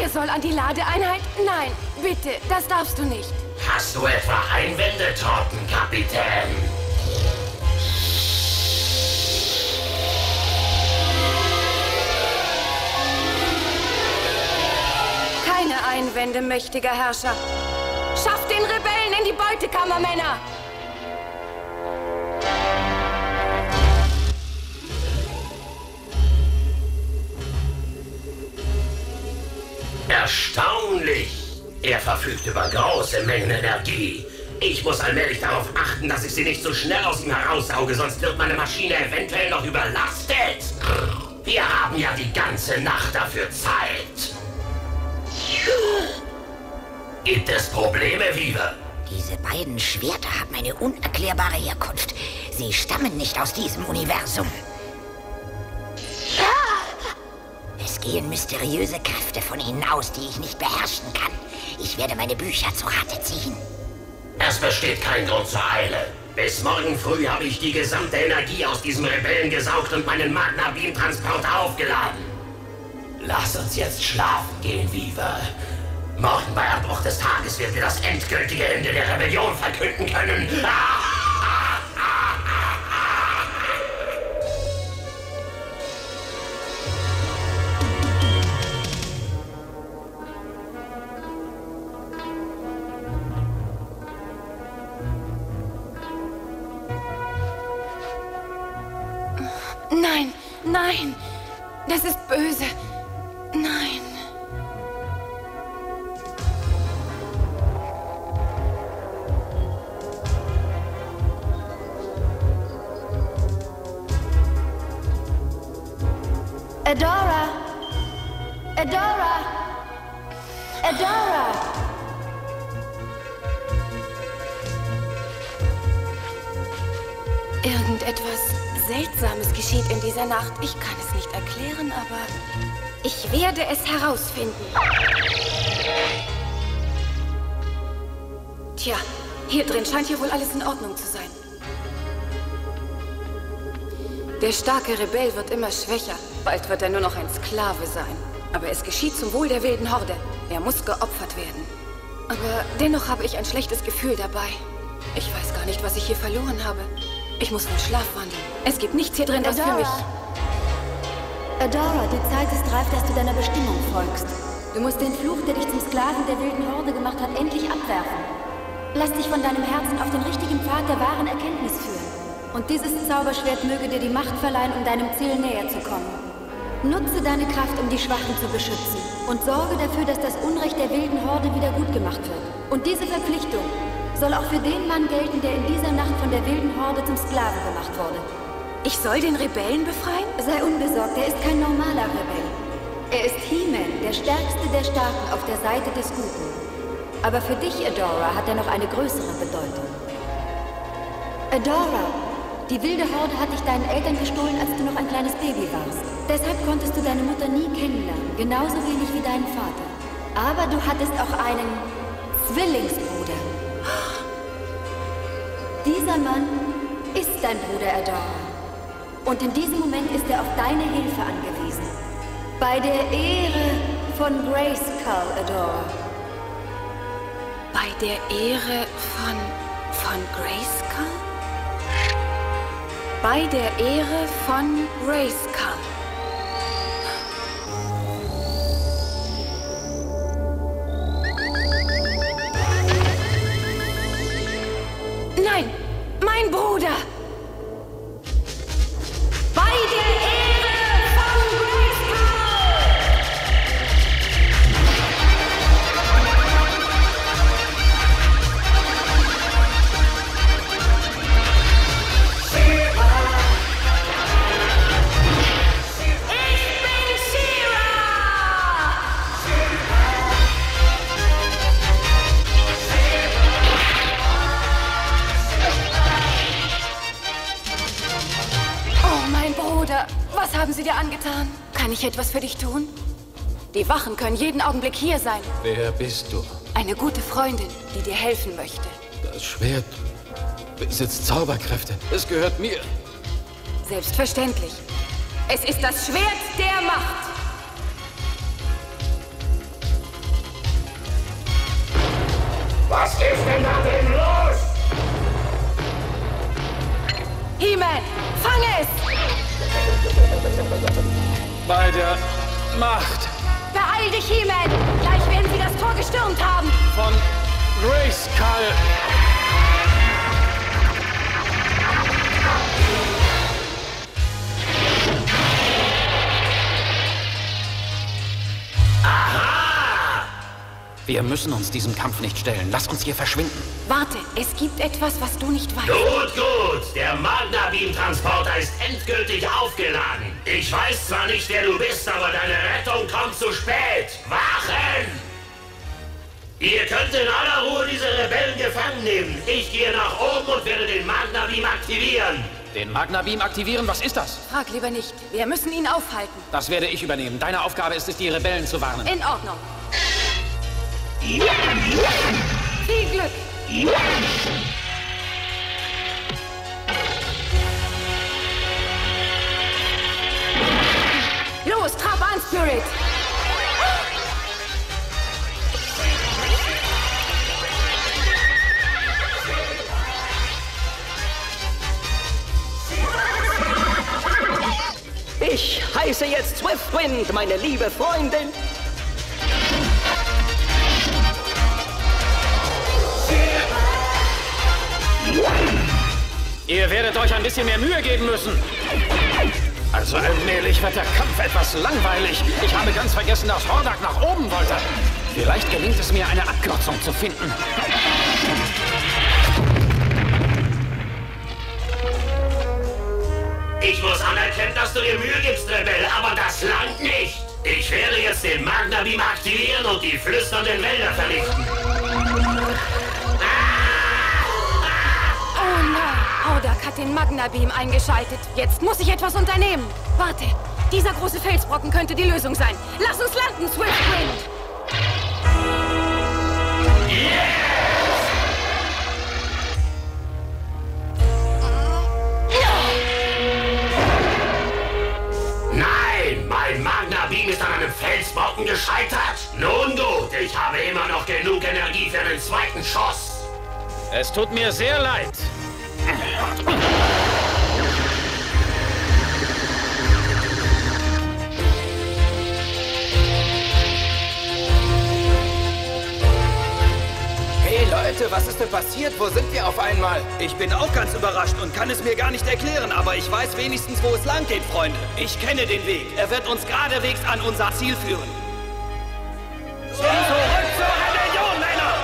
Er soll an die Ladeeinheit? Nein, bitte, das darfst du nicht. Hast du etwa Einwände, Truppenkapitän? Keine Einwände, mächtiger Herrscher. Schafft den Rebellen in die Beutekammer, Männer! Erstaunlich! Er verfügt über große Mengen Energie. Ich muss allmählich darauf achten, dass ich sie nicht so schnell aus ihm heraussauge, sonst wird meine Maschine eventuell noch überlastet. Wir haben ja die ganze Nacht dafür Zeit. Gibt es Probleme, Viva? Diese beiden Schwerter haben eine unerklärbare Herkunft. Sie stammen nicht aus diesem Universum. Es gehen mysteriöse Kräfte von ihnen aus, die ich nicht beherrschen kann. Ich werde meine Bücher zu Rate ziehen. Es besteht kein Grund zur Eile. Bis morgen früh habe ich die gesamte Energie aus diesem Rebellen gesaugt und meinen Magna-Beam-Transporter aufgeladen. Lass uns jetzt schlafen gehen, Viva. Morgen bei Anbruch des Tages werden wir das endgültige Ende der Rebellion verkünden können. Nein, starke Rebell wird immer schwächer. Bald wird er nur noch ein Sklave sein. Aber es geschieht zum Wohl der wilden Horde. Er muss geopfert werden. Aber dennoch habe ich ein schlechtes Gefühl dabei. Ich weiß gar nicht, was ich hier verloren habe. Ich muss wohl Schlaf wandeln. Es gibt nichts hier drin, das für mich... Adora, die Zeit ist reif, dass du deiner Bestimmung folgst. Du musst den Fluch, der dich zum Sklaven der wilden Horde gemacht hat, endlich abwerfen. Lass dich von deinem Herzen auf den richtigen Pfad der wahren Erkenntnis führen. Und dieses Zauberschwert möge dir die Macht verleihen, um deinem Ziel näher zu kommen. Nutze deine Kraft, um die Schwachen zu beschützen. Und sorge dafür, dass das Unrecht der wilden Horde wieder gut gemacht wird. Und diese Verpflichtung soll auch für den Mann gelten, der in dieser Nacht von der wilden Horde zum Sklave gemacht wurde. Ich soll den Rebellen befreien? Sei unbesorgt, er ist kein normaler Rebell. Er ist He-Man, der stärkste der Starken auf der Seite des Guten. Aber für dich, Adora, hat er noch eine größere Bedeutung. Adora, die wilde Horde hat dich deinen Eltern gestohlen, als du noch ein kleines Baby warst. Deshalb konntest du deine Mutter nie kennenlernen, genauso wenig wie deinen Vater. Aber du hattest auch einen Zwillingsbruder. Dieser Mann ist dein Bruder Adora. Und in diesem Moment ist er auf deine Hilfe angewiesen. Bei der Ehre von Grayskull, Adora. Bei der Ehre von... von Grayskull? Bei der Ehre von Grayskull. Können jeden Augenblick hier sein. Wer bist du? Eine gute Freundin, die dir helfen möchte. Das Schwert besitzt Zauberkräfte. Es gehört mir. Selbstverständlich. Es ist das Schwert der Macht. Was ist denn da denn los? He-Man, fang es! Bei der Macht Beeil dich, He-Man! Gleich werden sie das Tor gestürmt haben. von Grayskull. Wir müssen uns diesem Kampf nicht stellen. Lass uns hier verschwinden. Warte, es gibt etwas, was du nicht weißt. Gut, gut. Der Magna-Beam-Transporter ist endgültig aufgeladen. Ich weiß zwar nicht, wer du bist, aber deine Rettung kommt zu spät. Ihr könnt in aller Ruhe diese Rebellen gefangen nehmen. Ich gehe nach oben und werde den Magna-Beam aktivieren. Den Magna-Beam aktivieren, was ist das? Frag lieber nicht. Wir müssen ihn aufhalten. Das werde ich übernehmen. Deine Aufgabe ist es, die Rebellen zu warnen. In Ordnung. Viel Glück. Los, trab an, Spirit! Ich heiße jetzt Swiftwind, meine liebe Freundin. Ihr werdet euch ein bisschen mehr Mühe geben müssen. Also allmählich wird der Kampf etwas langweilig. Ich habe ganz vergessen, dass Hordak nach oben wollte. Vielleicht gelingt es mir, eine Abkürzung zu finden. Anerkennen, dass du dir Mühe gibst, Rebell, aber das langt nicht. Ich werde jetzt den Magna-Beam aktivieren und die flüsternden Wälder vernichten. Oh nein, Hordak hat den Magna-Beam eingeschaltet. Jetzt muss ich etwas unternehmen. Warte, dieser große Felsbrocken könnte die Lösung sein. Lass uns landen, Swiftwind! Felsbrocken gescheitert. Nun gut, ich habe immer noch genug Energie für einen zweiten Schuss. Es tut mir sehr leid. Hey Leute, was ist denn passiert? Wo sind wir auf einmal? Ich bin auch ganz überrascht und kann es mir gar nicht erklären, aber ich weiß wenigstens, wo es lang geht, Freunde. Ich kenne den Weg. Er wird uns geradewegs an unser Ziel führen. Zurück zur Rebellion, Männer!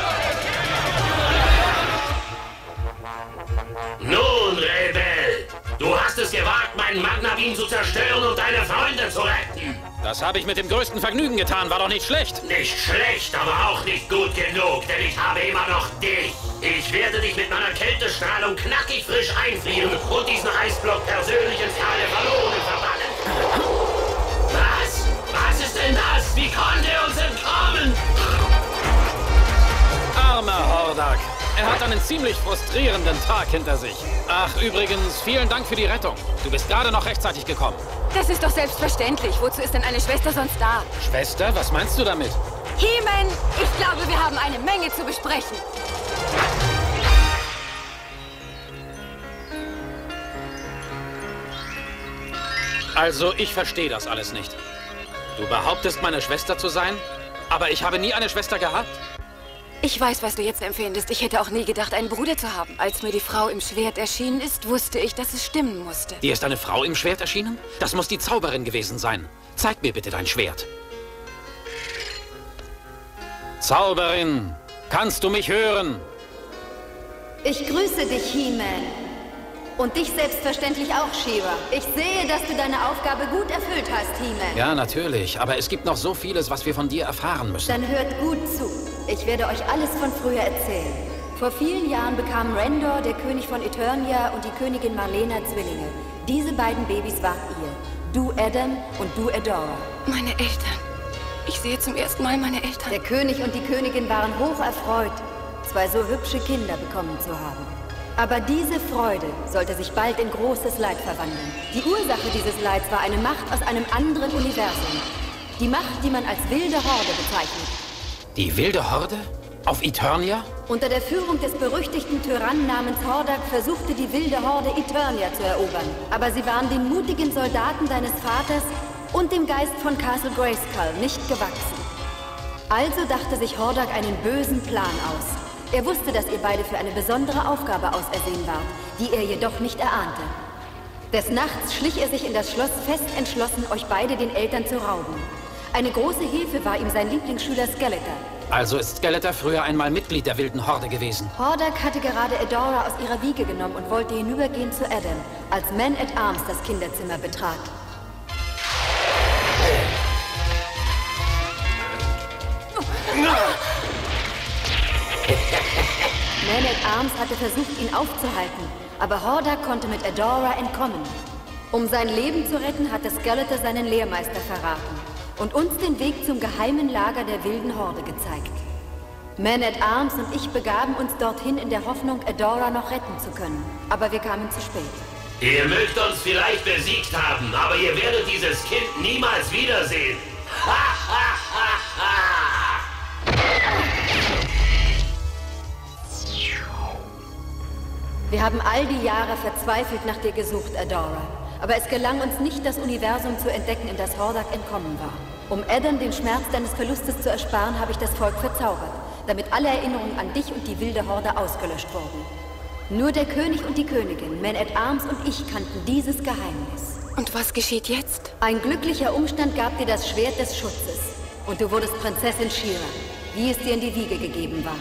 Nun, Rebell, du hast es gewagt, meinen Magna-Beam zu zerstören und deine Freunde zu retten. Das habe ich mit dem größten Vergnügen getan. War doch nicht schlecht. Nicht schlecht, aber auch nicht gut genug, denn ich habe immer noch dich. Ich werde dich mit meiner Kältestrahlung knackig frisch einfrieren und diesen Eisblock persönlich ins Tal Verlorenen Wie konnte er uns entkommen? Armer Hordak. Er hat einen ziemlich frustrierenden Tag hinter sich. Ach, übrigens, vielen Dank für die Rettung. Du bist gerade noch rechtzeitig gekommen. Das ist doch selbstverständlich. Wozu ist denn eine Schwester sonst da? Schwester, was meinst du damit? He-Man, ich glaube, wir haben eine Menge zu besprechen. Also, ich verstehe das alles nicht. Du behauptest, meine Schwester zu sein, aber ich habe nie eine Schwester gehabt. Ich weiß, was du jetzt empfindest. Ich hätte auch nie gedacht, einen Bruder zu haben. Als mir die Frau im Schwert erschienen ist, wusste ich, dass es stimmen musste. Dir ist eine Frau im Schwert erschienen? Das muss die Zauberin gewesen sein. Zeig mir bitte dein Schwert. Zauberin, kannst du mich hören? Ich grüße dich, He-Man. Und dich selbstverständlich auch, Shiva. Ich sehe, dass du deine Aufgabe gut erfüllt hast, He-Man. Ja, natürlich. Aber es gibt noch so vieles, was wir von dir erfahren müssen. Dann hört gut zu. Ich werde euch alles von früher erzählen. Vor vielen Jahren bekamen Rendor, der König von Eternia, und die Königin Marlena Zwillinge. Diese beiden Babys wart ihr. Du Adam und du Adora. Meine Eltern. Ich sehe zum ersten Mal meine Eltern. Der König und die Königin waren hoch erfreut, zwei so hübsche Kinder bekommen zu haben. Aber diese Freude sollte sich bald in großes Leid verwandeln. Die Ursache dieses Leids war eine Macht aus einem anderen Universum. Die Macht, die man als wilde Horde bezeichnet. Die wilde Horde? Auf Eternia? Unter der Führung des berüchtigten Tyrannen namens Hordak versuchte die wilde Horde Eternia zu erobern. Aber sie waren den mutigen Soldaten deines Vaters und dem Geist von Castle Grayskull nicht gewachsen. Also dachte sich Hordak einen bösen Plan aus. Er wusste, dass ihr beide für eine besondere Aufgabe ausersehen wart, die er jedoch nicht erahnte. Des Nachts schlich er sich in das Schloss fest entschlossen, euch beide den Eltern zu rauben. Eine große Hilfe war ihm sein Lieblingsschüler Skeletor. Also ist Skeletor früher einmal Mitglied der wilden Horde gewesen. Hordak hatte gerade Adora aus ihrer Wiege genommen und wollte hinübergehen zu Adam, als Man-at-Arms das Kinderzimmer betrat. Man-at-Arms hatte versucht, ihn aufzuhalten, aber Hordak konnte mit Adora entkommen. Um sein Leben zu retten, hatte Skeletor seinen Lehrmeister verraten und uns den Weg zum geheimen Lager der wilden Horde gezeigt. Man-at-Arms und ich begaben uns dorthin in der Hoffnung, Adora noch retten zu können. Aber wir kamen zu spät. Ihr mögt uns vielleicht besiegt haben, aber ihr werdet dieses Kind niemals wiedersehen. Ha, ha! Wir haben all die Jahre verzweifelt nach dir gesucht, Adora. Aber es gelang uns nicht, das Universum zu entdecken, in das Hordak entkommen war. Um Adam den Schmerz deines Verlustes zu ersparen, habe ich das Volk verzaubert, damit alle Erinnerungen an dich und die wilde Horde ausgelöscht wurden. Nur der König und die Königin, Man-at-Arms und ich kannten dieses Geheimnis. Und was geschieht jetzt? Ein glücklicher Umstand gab dir das Schwert des Schutzes. Und du wurdest Prinzessin Shira, wie es dir in die Wiege gegeben war.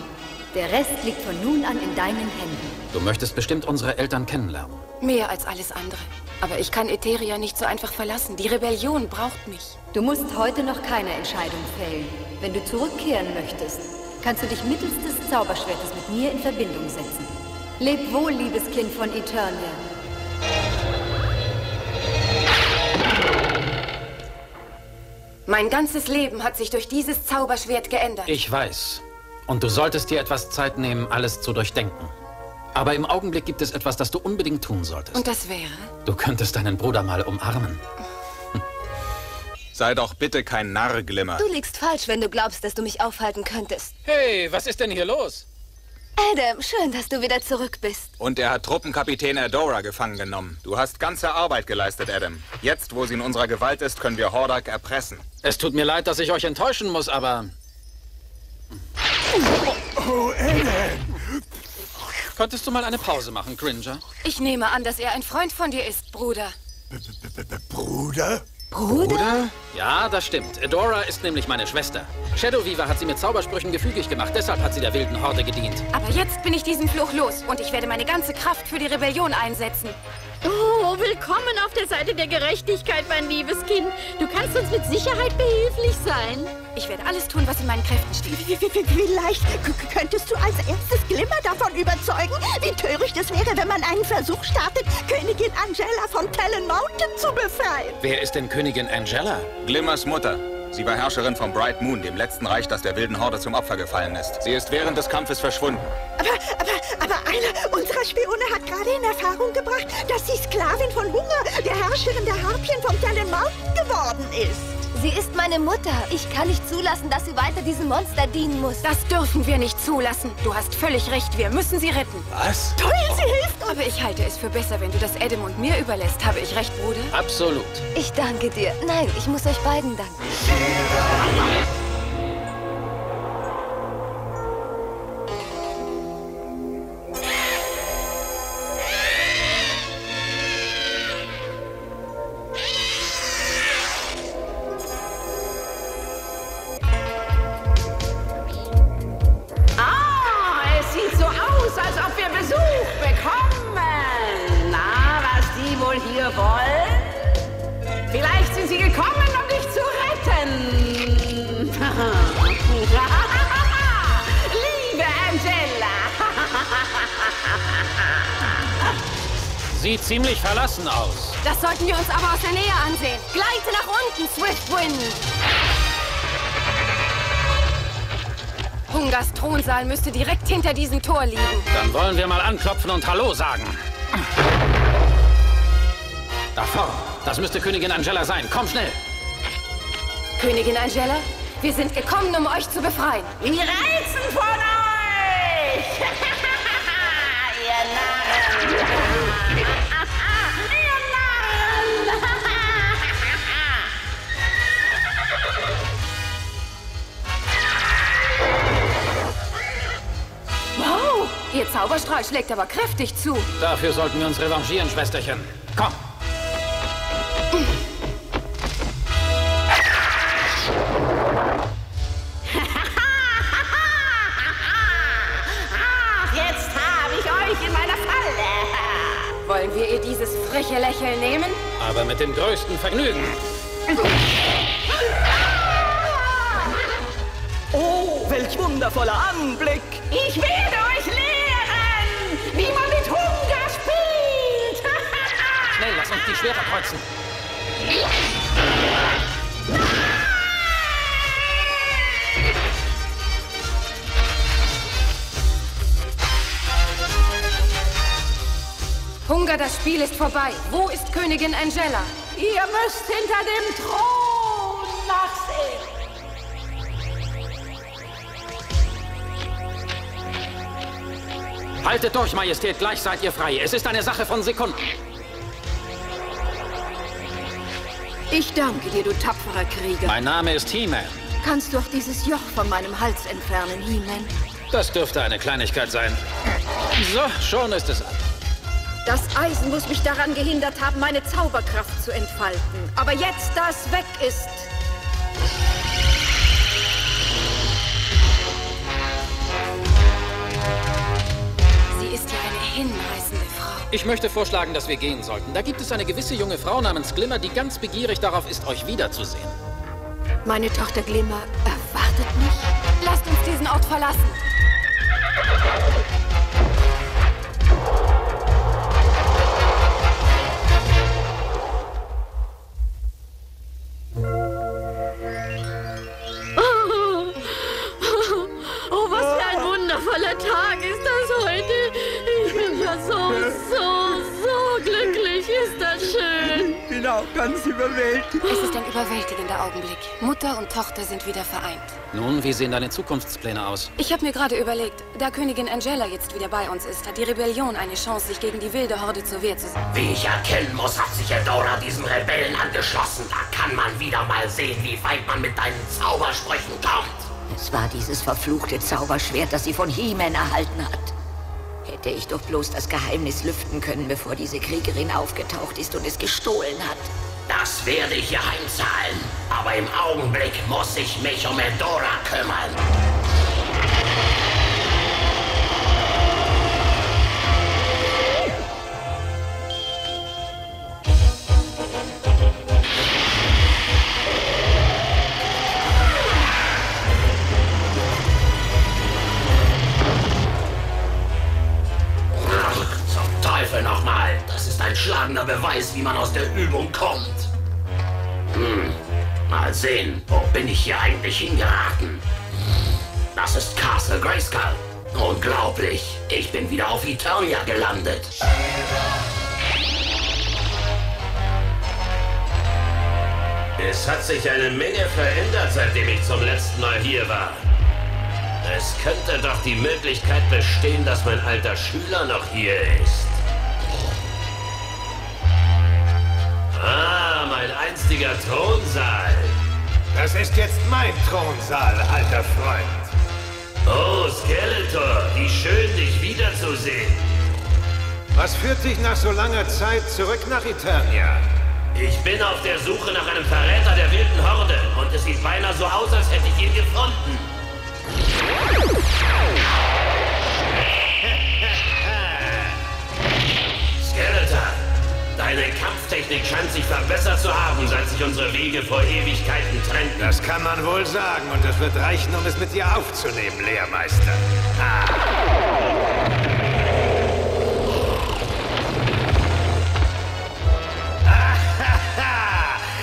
Der Rest liegt von nun an in deinen Händen. Du möchtest bestimmt unsere Eltern kennenlernen. Mehr als alles andere. Aber ich kann Etheria nicht so einfach verlassen. Die Rebellion braucht mich. Du musst heute noch keine Entscheidung fällen. Wenn du zurückkehren möchtest, kannst du dich mittels des Zauberschwertes mit mir in Verbindung setzen. Leb wohl, liebes Kind von Eternia. Mein ganzes Leben hat sich durch dieses Zauberschwert geändert. Ich weiß. Und du solltest dir etwas Zeit nehmen, alles zu durchdenken. Aber im Augenblick gibt es etwas, das du unbedingt tun solltest. Und das wäre? Du könntest deinen Bruder mal umarmen. Sei doch bitte kein Narr, Glimmer. Du liegst falsch, wenn du glaubst, dass du mich aufhalten könntest. Hey, was ist denn hier los? Adam, schön, dass du wieder zurück bist. Und er hat Truppenkapitän Adora gefangen genommen. Du hast ganze Arbeit geleistet, Adam. Jetzt, wo sie in unserer Gewalt ist, können wir Hordak erpressen. Es tut mir leid, dass ich euch enttäuschen muss, aber... Oh, Adam! Könntest du mal eine Pause machen, Cringer? Ich nehme an, dass er ein Freund von dir ist, Bruder. Bruder? Bruder? Ja, das stimmt. Adora ist nämlich meine Schwester. Shadow Weaver hat sie mit Zaubersprüchen gefügig gemacht, deshalb hat sie der wilden Horde gedient. Aber jetzt bin ich diesen Fluch los und ich werde meine ganze Kraft für die Rebellion einsetzen. Oh, willkommen auf der Seite der Gerechtigkeit, mein liebes Kind. Du kannst uns mit Sicherheit behilflich sein. Ich werde alles tun, was in meinen Kräften steht. Vielleicht könntest du als erstes Glimmer davon überzeugen, wie töricht es wäre, wenn man einen Versuch startet, Königin Angela von Talon Mountain zu befreien. Wer ist denn Königin Angela? Glimmers Mutter. Sie war Herrscherin von Bright Moon, dem letzten Reich, das der wilden Horde zum Opfer gefallen ist. Sie ist während des Kampfes verschwunden. Aber, aber, aber einer unserer Spione hat gerade in Erfahrung gebracht, dass sie Sklavin von Hunger, der Herrscherin der Harpien vom Talon Mountain geworden ist. Sie ist meine Mutter. Ich kann nicht zulassen, dass sie weiter diesem Monster dienen muss. Das dürfen wir nicht zulassen. Du hast völlig recht, wir müssen sie retten. Was? Toll, sie hilft uns. Aber ich halte es für besser, wenn du das Adam und mir überlässt. Habe ich recht, Bruder? Absolut. Ich danke dir. Nein, ich muss euch beiden danken. Hinter diesem Tor liegen. Dann wollen wir mal anklopfen und Hallo sagen. Da vorne. Das müsste Königin Angela sein. Komm schnell. Königin Angela, wir sind gekommen, um euch zu befreien. Wir reizen von ihr Zauberstrahl schlägt aber kräftig zu. Dafür sollten wir uns revanchieren, Schwesterchen. Komm. Ach, (laughs) jetzt habe ich euch in meiner Falle! Wollen wir ihr dieses freche Lächeln nehmen? Aber mit dem größten Vergnügen. (laughs) Oh, welch wundervoller Anblick! Ich werde euch die Schwerter kreuzen. Hunger, das Spiel ist vorbei. Wo ist Königin Angela? Ihr müsst hinter dem Thron nachsehen. Haltet durch, Majestät, gleich seid ihr frei. Es ist eine Sache von Sekunden. Ich danke dir, du tapferer Krieger. Mein Name ist He-Man. Kannst du auch dieses Joch von meinem Hals entfernen, He-Man? Das dürfte eine Kleinigkeit sein. So, schon ist es ab. Das Eisen muss mich daran gehindert haben, meine Zauberkraft zu entfalten. Aber jetzt, da es weg ist, Sie ist ja eine hinreißende. Ich möchte vorschlagen, dass wir gehen sollten. Da gibt es eine gewisse junge Frau namens Glimmer, die ganz begierig darauf ist, euch wiederzusehen. meine Tochter Glimmer erwartet mich. Lasst uns diesen Ort verlassen. Ganz überwältigt. Es ist ein überwältigender Augenblick. Mutter und Tochter sind wieder vereint. Nun, wie sehen deine Zukunftspläne aus? Ich habe mir gerade überlegt, da Königin Angela jetzt wieder bei uns ist, hat die Rebellion eine Chance, sich gegen die wilde Horde zur Wehr zu setzen. Wie ich erkennen muss, hat sich Adora diesen Rebellen angeschlossen. Da kann man wieder mal sehen, wie weit man mit deinen Zaubersprüchen kommt. Es war dieses verfluchte Zauberschwert, das sie von He-Man erhalten hat. Hätte ich doch bloß das Geheimnis lüften können, bevor diese Kriegerin aufgetaucht ist und es gestohlen hat. Das werde ich ihr heimzahlen. Aber im Augenblick muss ich mich um Eldora kümmern. Ach, zum Teufel nochmal. Das ist ein schlagender Beweis, wie man aus der Übung kommt. Mal sehen, wo bin ich hier eigentlich hingeraten? Das ist Castle Grayskull. Unglaublich, ich bin wieder auf Eternia gelandet. Es hat sich eine Menge verändert, seitdem ich zum letzten Mal hier war. Es könnte doch die Möglichkeit bestehen, dass mein alter Schüler noch hier ist. Ah, mein einstiger Thronsaal. Das ist jetzt mein Thronsaal, alter Freund. Oh, Skeletor, wie schön, dich wiederzusehen. Was führt dich nach so langer Zeit zurück nach Eternia? Ich bin auf der Suche nach einem Verräter der wilden Horde und es sieht beinahe so aus, als hätte ich ihn gefunden. Deine Kampftechnik scheint sich verbessert zu haben, seit sich unsere Wege vor Ewigkeiten trennten. Das kann man wohl sagen und es wird reichen, um es mit dir aufzunehmen, Lehrmeister. Ah. (laughs)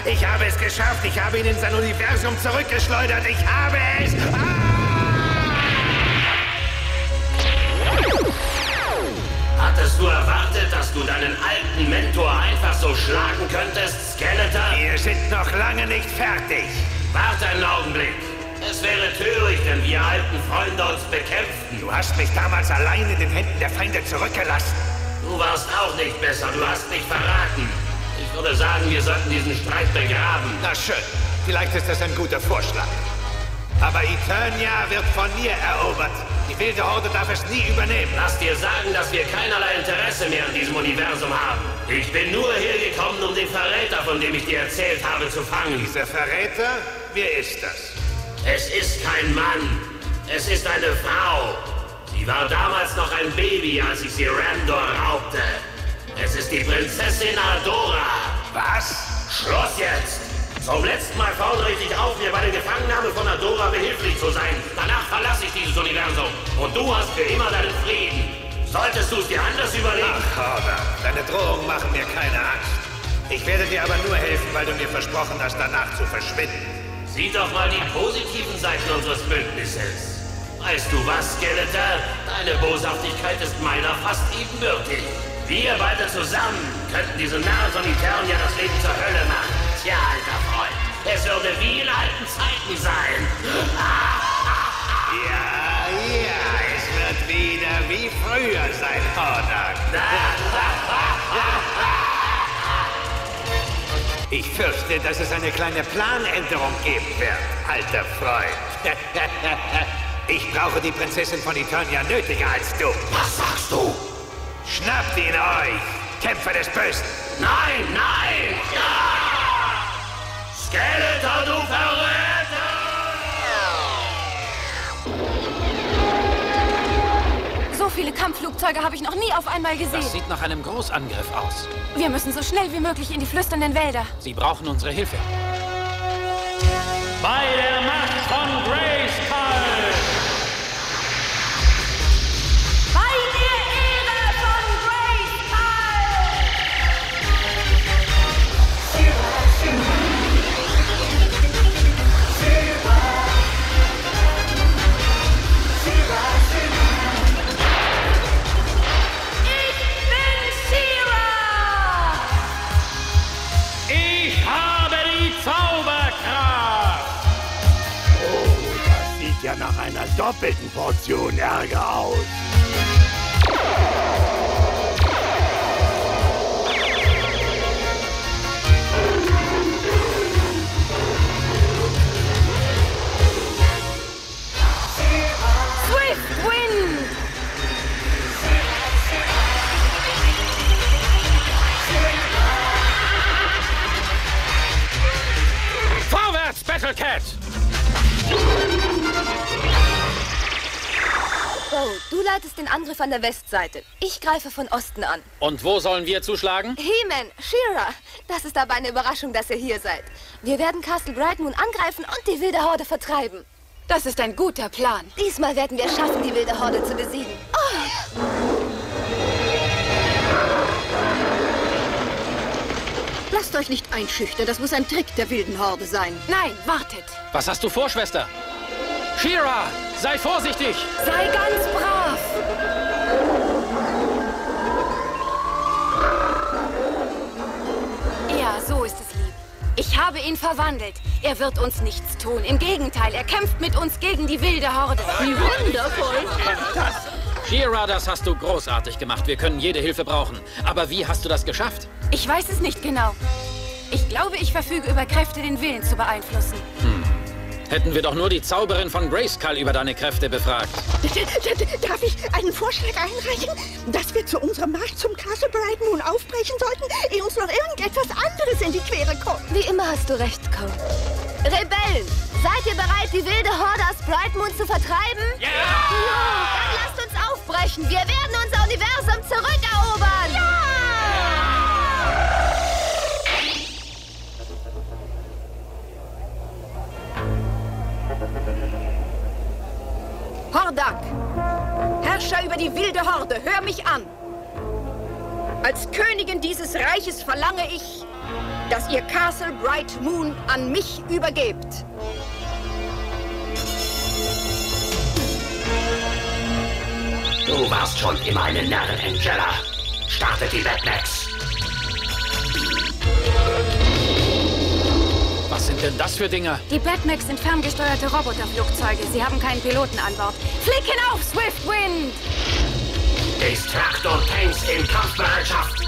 Ich habe es geschafft. Ich habe ihn in sein Universum zurückgeschleudert. Ich habe es. Hattest du erwartet, dass du deinen alten Mentor einfach so schlagen könntest, Skeletor? Wir sind noch lange nicht fertig. Warte einen Augenblick. Es wäre töricht, wenn wir alten Freunde uns bekämpften. Du hast mich damals allein in den Händen der Feinde zurückgelassen. Du warst auch nicht besser, du hast mich verraten. Ich würde sagen, wir sollten diesen Streit begraben. Na schön, vielleicht ist das ein guter Vorschlag. Aber Eternia wird von mir erobert. Wilde Horde darf es nie übernehmen. Lass dir sagen, dass wir keinerlei Interesse mehr an diesem Universum haben. Ich bin nur hergekommen, um den Verräter, von dem ich dir erzählt habe, zu fangen. Dieser Verräter? Wer ist das? Es ist kein Mann. Es ist eine Frau. Sie war damals noch ein Baby, als ich sie Randor raubte. Es ist die Prinzessin Adora. Was? Schluss jetzt! Zum letzten Mal fordere ich dich auf, mir bei der Gefangennahme von Adora behilflich zu sein. Danach verlasse ich dieses Universum. Und du hast für immer deinen Frieden. Solltest du es dir anders überlegen? Ach, Horder, deine Drohungen machen mir keine Angst. Ich werde dir aber nur helfen, weil du mir versprochen hast, danach zu verschwinden. Sieh doch mal die positiven Seiten unseres Bündnisses. Weißt du was, Skeletor? Deine Boshaftigkeit ist meiner fast ebenbürtig. Wir beide zusammen könnten diesen Narren von Eternia das Leben zur Hölle machen. Tja, alter Freund, es würde wie in alten Zeiten sein. Ja, ja, es wird wieder wie früher sein, Hordak. Ich fürchte, dass es eine kleine Planänderung geben wird, alter Freund. (laughs) Ich brauche die Prinzessin von Eternia nötiger als du. Was sagst du? Schnappt ihn euch, Kämpfer des Bösen. Nein, nein! Ja! Skeletor, du Verräter! So viele Kampfflugzeuge habe ich noch nie auf einmal gesehen. Das sieht nach einem Großangriff aus. Wir müssen so schnell wie möglich in die flüsternden Wälder. Sie brauchen unsere Hilfe. Bei der Macht von Grayskull! ja nach einer doppelten Portion Ärger aus. Swift Poe, du leitest den Angriff an der Westseite. Ich greife von Osten an. Und wo sollen wir zuschlagen? He-Man, She-Ra, das ist aber eine Überraschung, dass ihr hier seid. Wir werden Castle Brightmoon angreifen und die wilde Horde vertreiben. Das ist ein guter Plan. Diesmal werden wir es schaffen, die wilde Horde zu besiegen. Oh. Lasst euch nicht einschüchtern, das muss ein Trick der wilden Horde sein. Nein, wartet. Was hast du vor, Schwester? Shira, sei vorsichtig! Sei ganz brav! Ja, so ist es lieb. Ich habe ihn verwandelt. Er wird uns nichts tun. Im Gegenteil, er kämpft mit uns gegen die wilde Horde. Wie wundervoll! Shira, das hast du großartig gemacht. Wir können jede Hilfe brauchen. Aber wie hast du das geschafft? Ich weiß es nicht genau. Ich glaube, ich verfüge über Kräfte, den Willen zu beeinflussen. Hm. Hätten wir doch nur die Zauberin von Grayskull über deine Kräfte befragt. (laughs) Darf ich einen Vorschlag einreichen? Dass wir zu unserem Marsch zum Castle Brightmoon aufbrechen sollten, ehe uns noch irgendetwas anderes in die Quere kommt. Wie immer hast du recht, Cole. Rebellen, seid ihr bereit, die wilde Horde aus Brightmoon zu vertreiben? Ja! ja! Dann lasst uns aufbrechen. Wir werden unser Universum zurückerobern. Hordak, Herrscher über die wilde Horde, hör mich an. Als Königin dieses Reiches verlange ich, dass ihr Castle Bright Moon an mich übergebt. Du warst schon immer eine Närrin, Angela. Startet die. Was sind denn das für Dinger? Die Batmax sind ferngesteuerte Roboterflugzeuge. Sie haben keinen Piloten an Bord. Flieg hinauf, Swiftwind! Extraktor-Tanks in Kampfbereitschaft.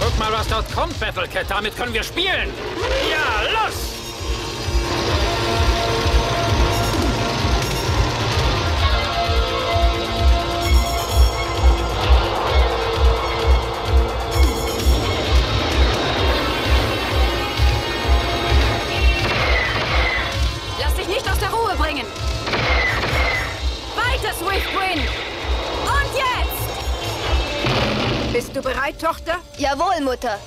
Guck mal, was dort kommt, Battlecat. Damit können wir spielen. Ja, Weiter, Swiftwind! Und jetzt! Bist du bereit, Tochter? Jawohl, Mutter.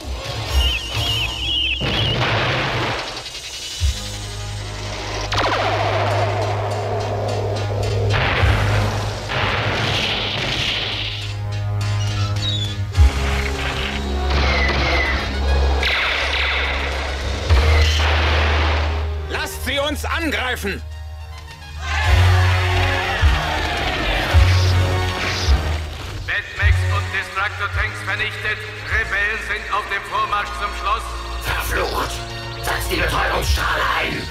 Lasst sie uns angreifen! Vernichtet. Rebellen sind auf dem Vormarsch zum Schloss. Verflucht! Setz die Betäubungsstrahle ein!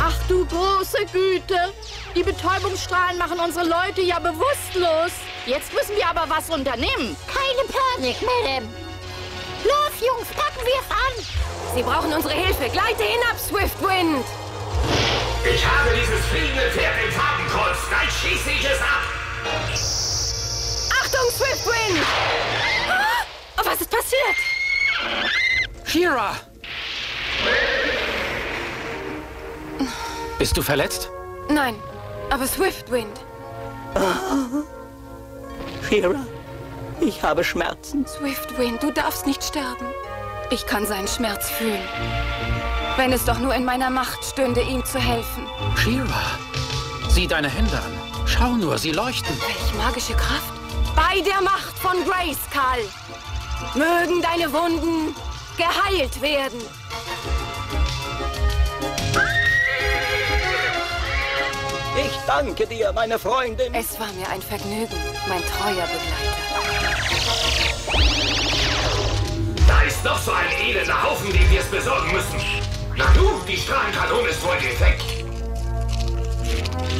Ach du große Güte! Die Betäubungsstrahlen machen unsere Leute ja bewusstlos. Jetzt müssen wir aber was unternehmen. Keine Panik, Madame. Los, Jungs, packen wir es an. Sie brauchen unsere Hilfe. Gleite hinab, Swiftwind! Ich habe dieses fliegende Pferd im Fadenkreuz. Dann schieße ich es ab. Achtung, Swiftwind! Ah, oh, was ist passiert? Shira! Bist du verletzt? Nein, aber Swiftwind. Shira, ich habe Schmerzen. Swiftwind, du darfst nicht sterben. Ich kann seinen Schmerz fühlen. Wenn es doch nur in meiner Macht stünde, ihm zu helfen. Shira, sieh deine Hände an. Schau nur, sie leuchten. Welch magische Kraft. Bei der Macht von Grayskull. Mögen deine Wunden geheilt werden. Ich danke dir, meine Freundin. Es war mir ein Vergnügen, mein treuer Begleiter. Da ist noch so ein elender Haufen, den wir es besorgen müssen. Na du, die Strahlenkanone ist wohl defekt.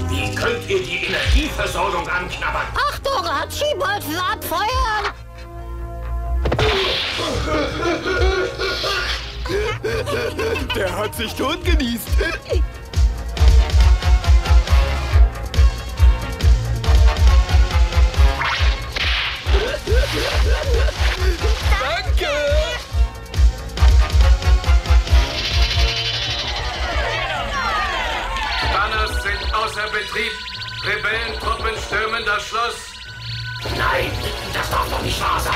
Wie könnt ihr die Energieversorgung anknabbern? Achtung, Archibald, abfeuern! Der hat sich totgenießt. Danke! Betrieb. Rebellentruppen stürmen das Schloss. Nein, das darf doch nicht wahr sein.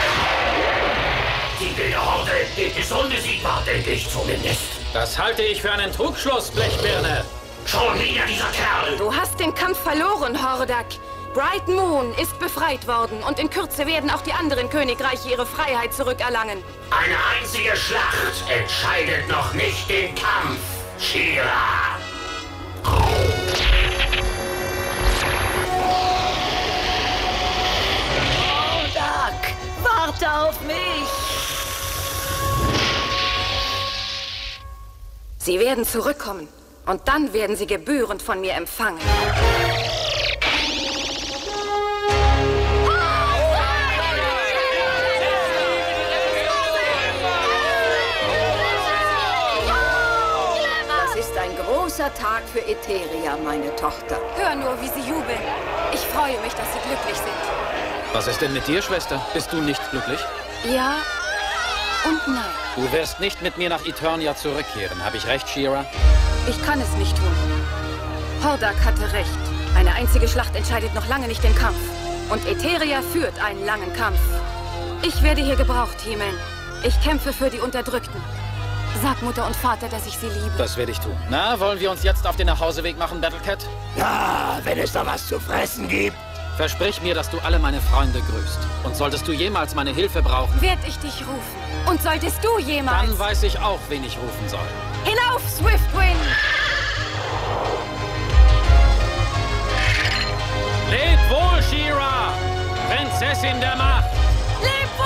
Die wilde Horde ist unbesiegbar, denke ich zumindest. Das halte ich für einen Trugschluss, Blechbirne. Schon wieder dieser Kerl. Du hast den Kampf verloren, Hordak. Bright Moon ist befreit worden und in Kürze werden auch die anderen Königreiche ihre Freiheit zurückerlangen. Eine einzige Schlacht entscheidet noch nicht den Kampf, Shira. Hordak, warte auf mich! Sie werden zurückkommen und dann werden sie gebührend von mir empfangen. Das ist ein großer Tag für Etheria, meine Tochter. Hör nur, wie sie jubeln. Ich freue mich, dass sie glücklich sind. Was ist denn mit dir, Schwester? Bist du nicht glücklich? Ja und nein. Du wirst nicht mit mir nach Eternia zurückkehren. Habe ich recht, Shira? Ich kann es nicht tun. Hordak hatte recht. Eine einzige Schlacht entscheidet noch lange nicht den Kampf. Und Etheria führt einen langen Kampf. Ich werde hier gebraucht, He-Man. Ich kämpfe für die Unterdrückten. Sag Mutter und Vater, dass ich sie liebe. Das werde ich tun. Na, wollen wir uns jetzt auf den Nachhauseweg machen, Battlecat? Ja, wenn es da was zu fressen gibt. Versprich mir, dass du alle meine Freunde grüßt. Und solltest du jemals meine Hilfe brauchen, Werd ich dich rufen. Und solltest du jemals... dann weiß ich auch, wen ich rufen soll. Hinauf, Swiftwind! Leb wohl, Shira! Prinzessin der Macht! Leb wohl!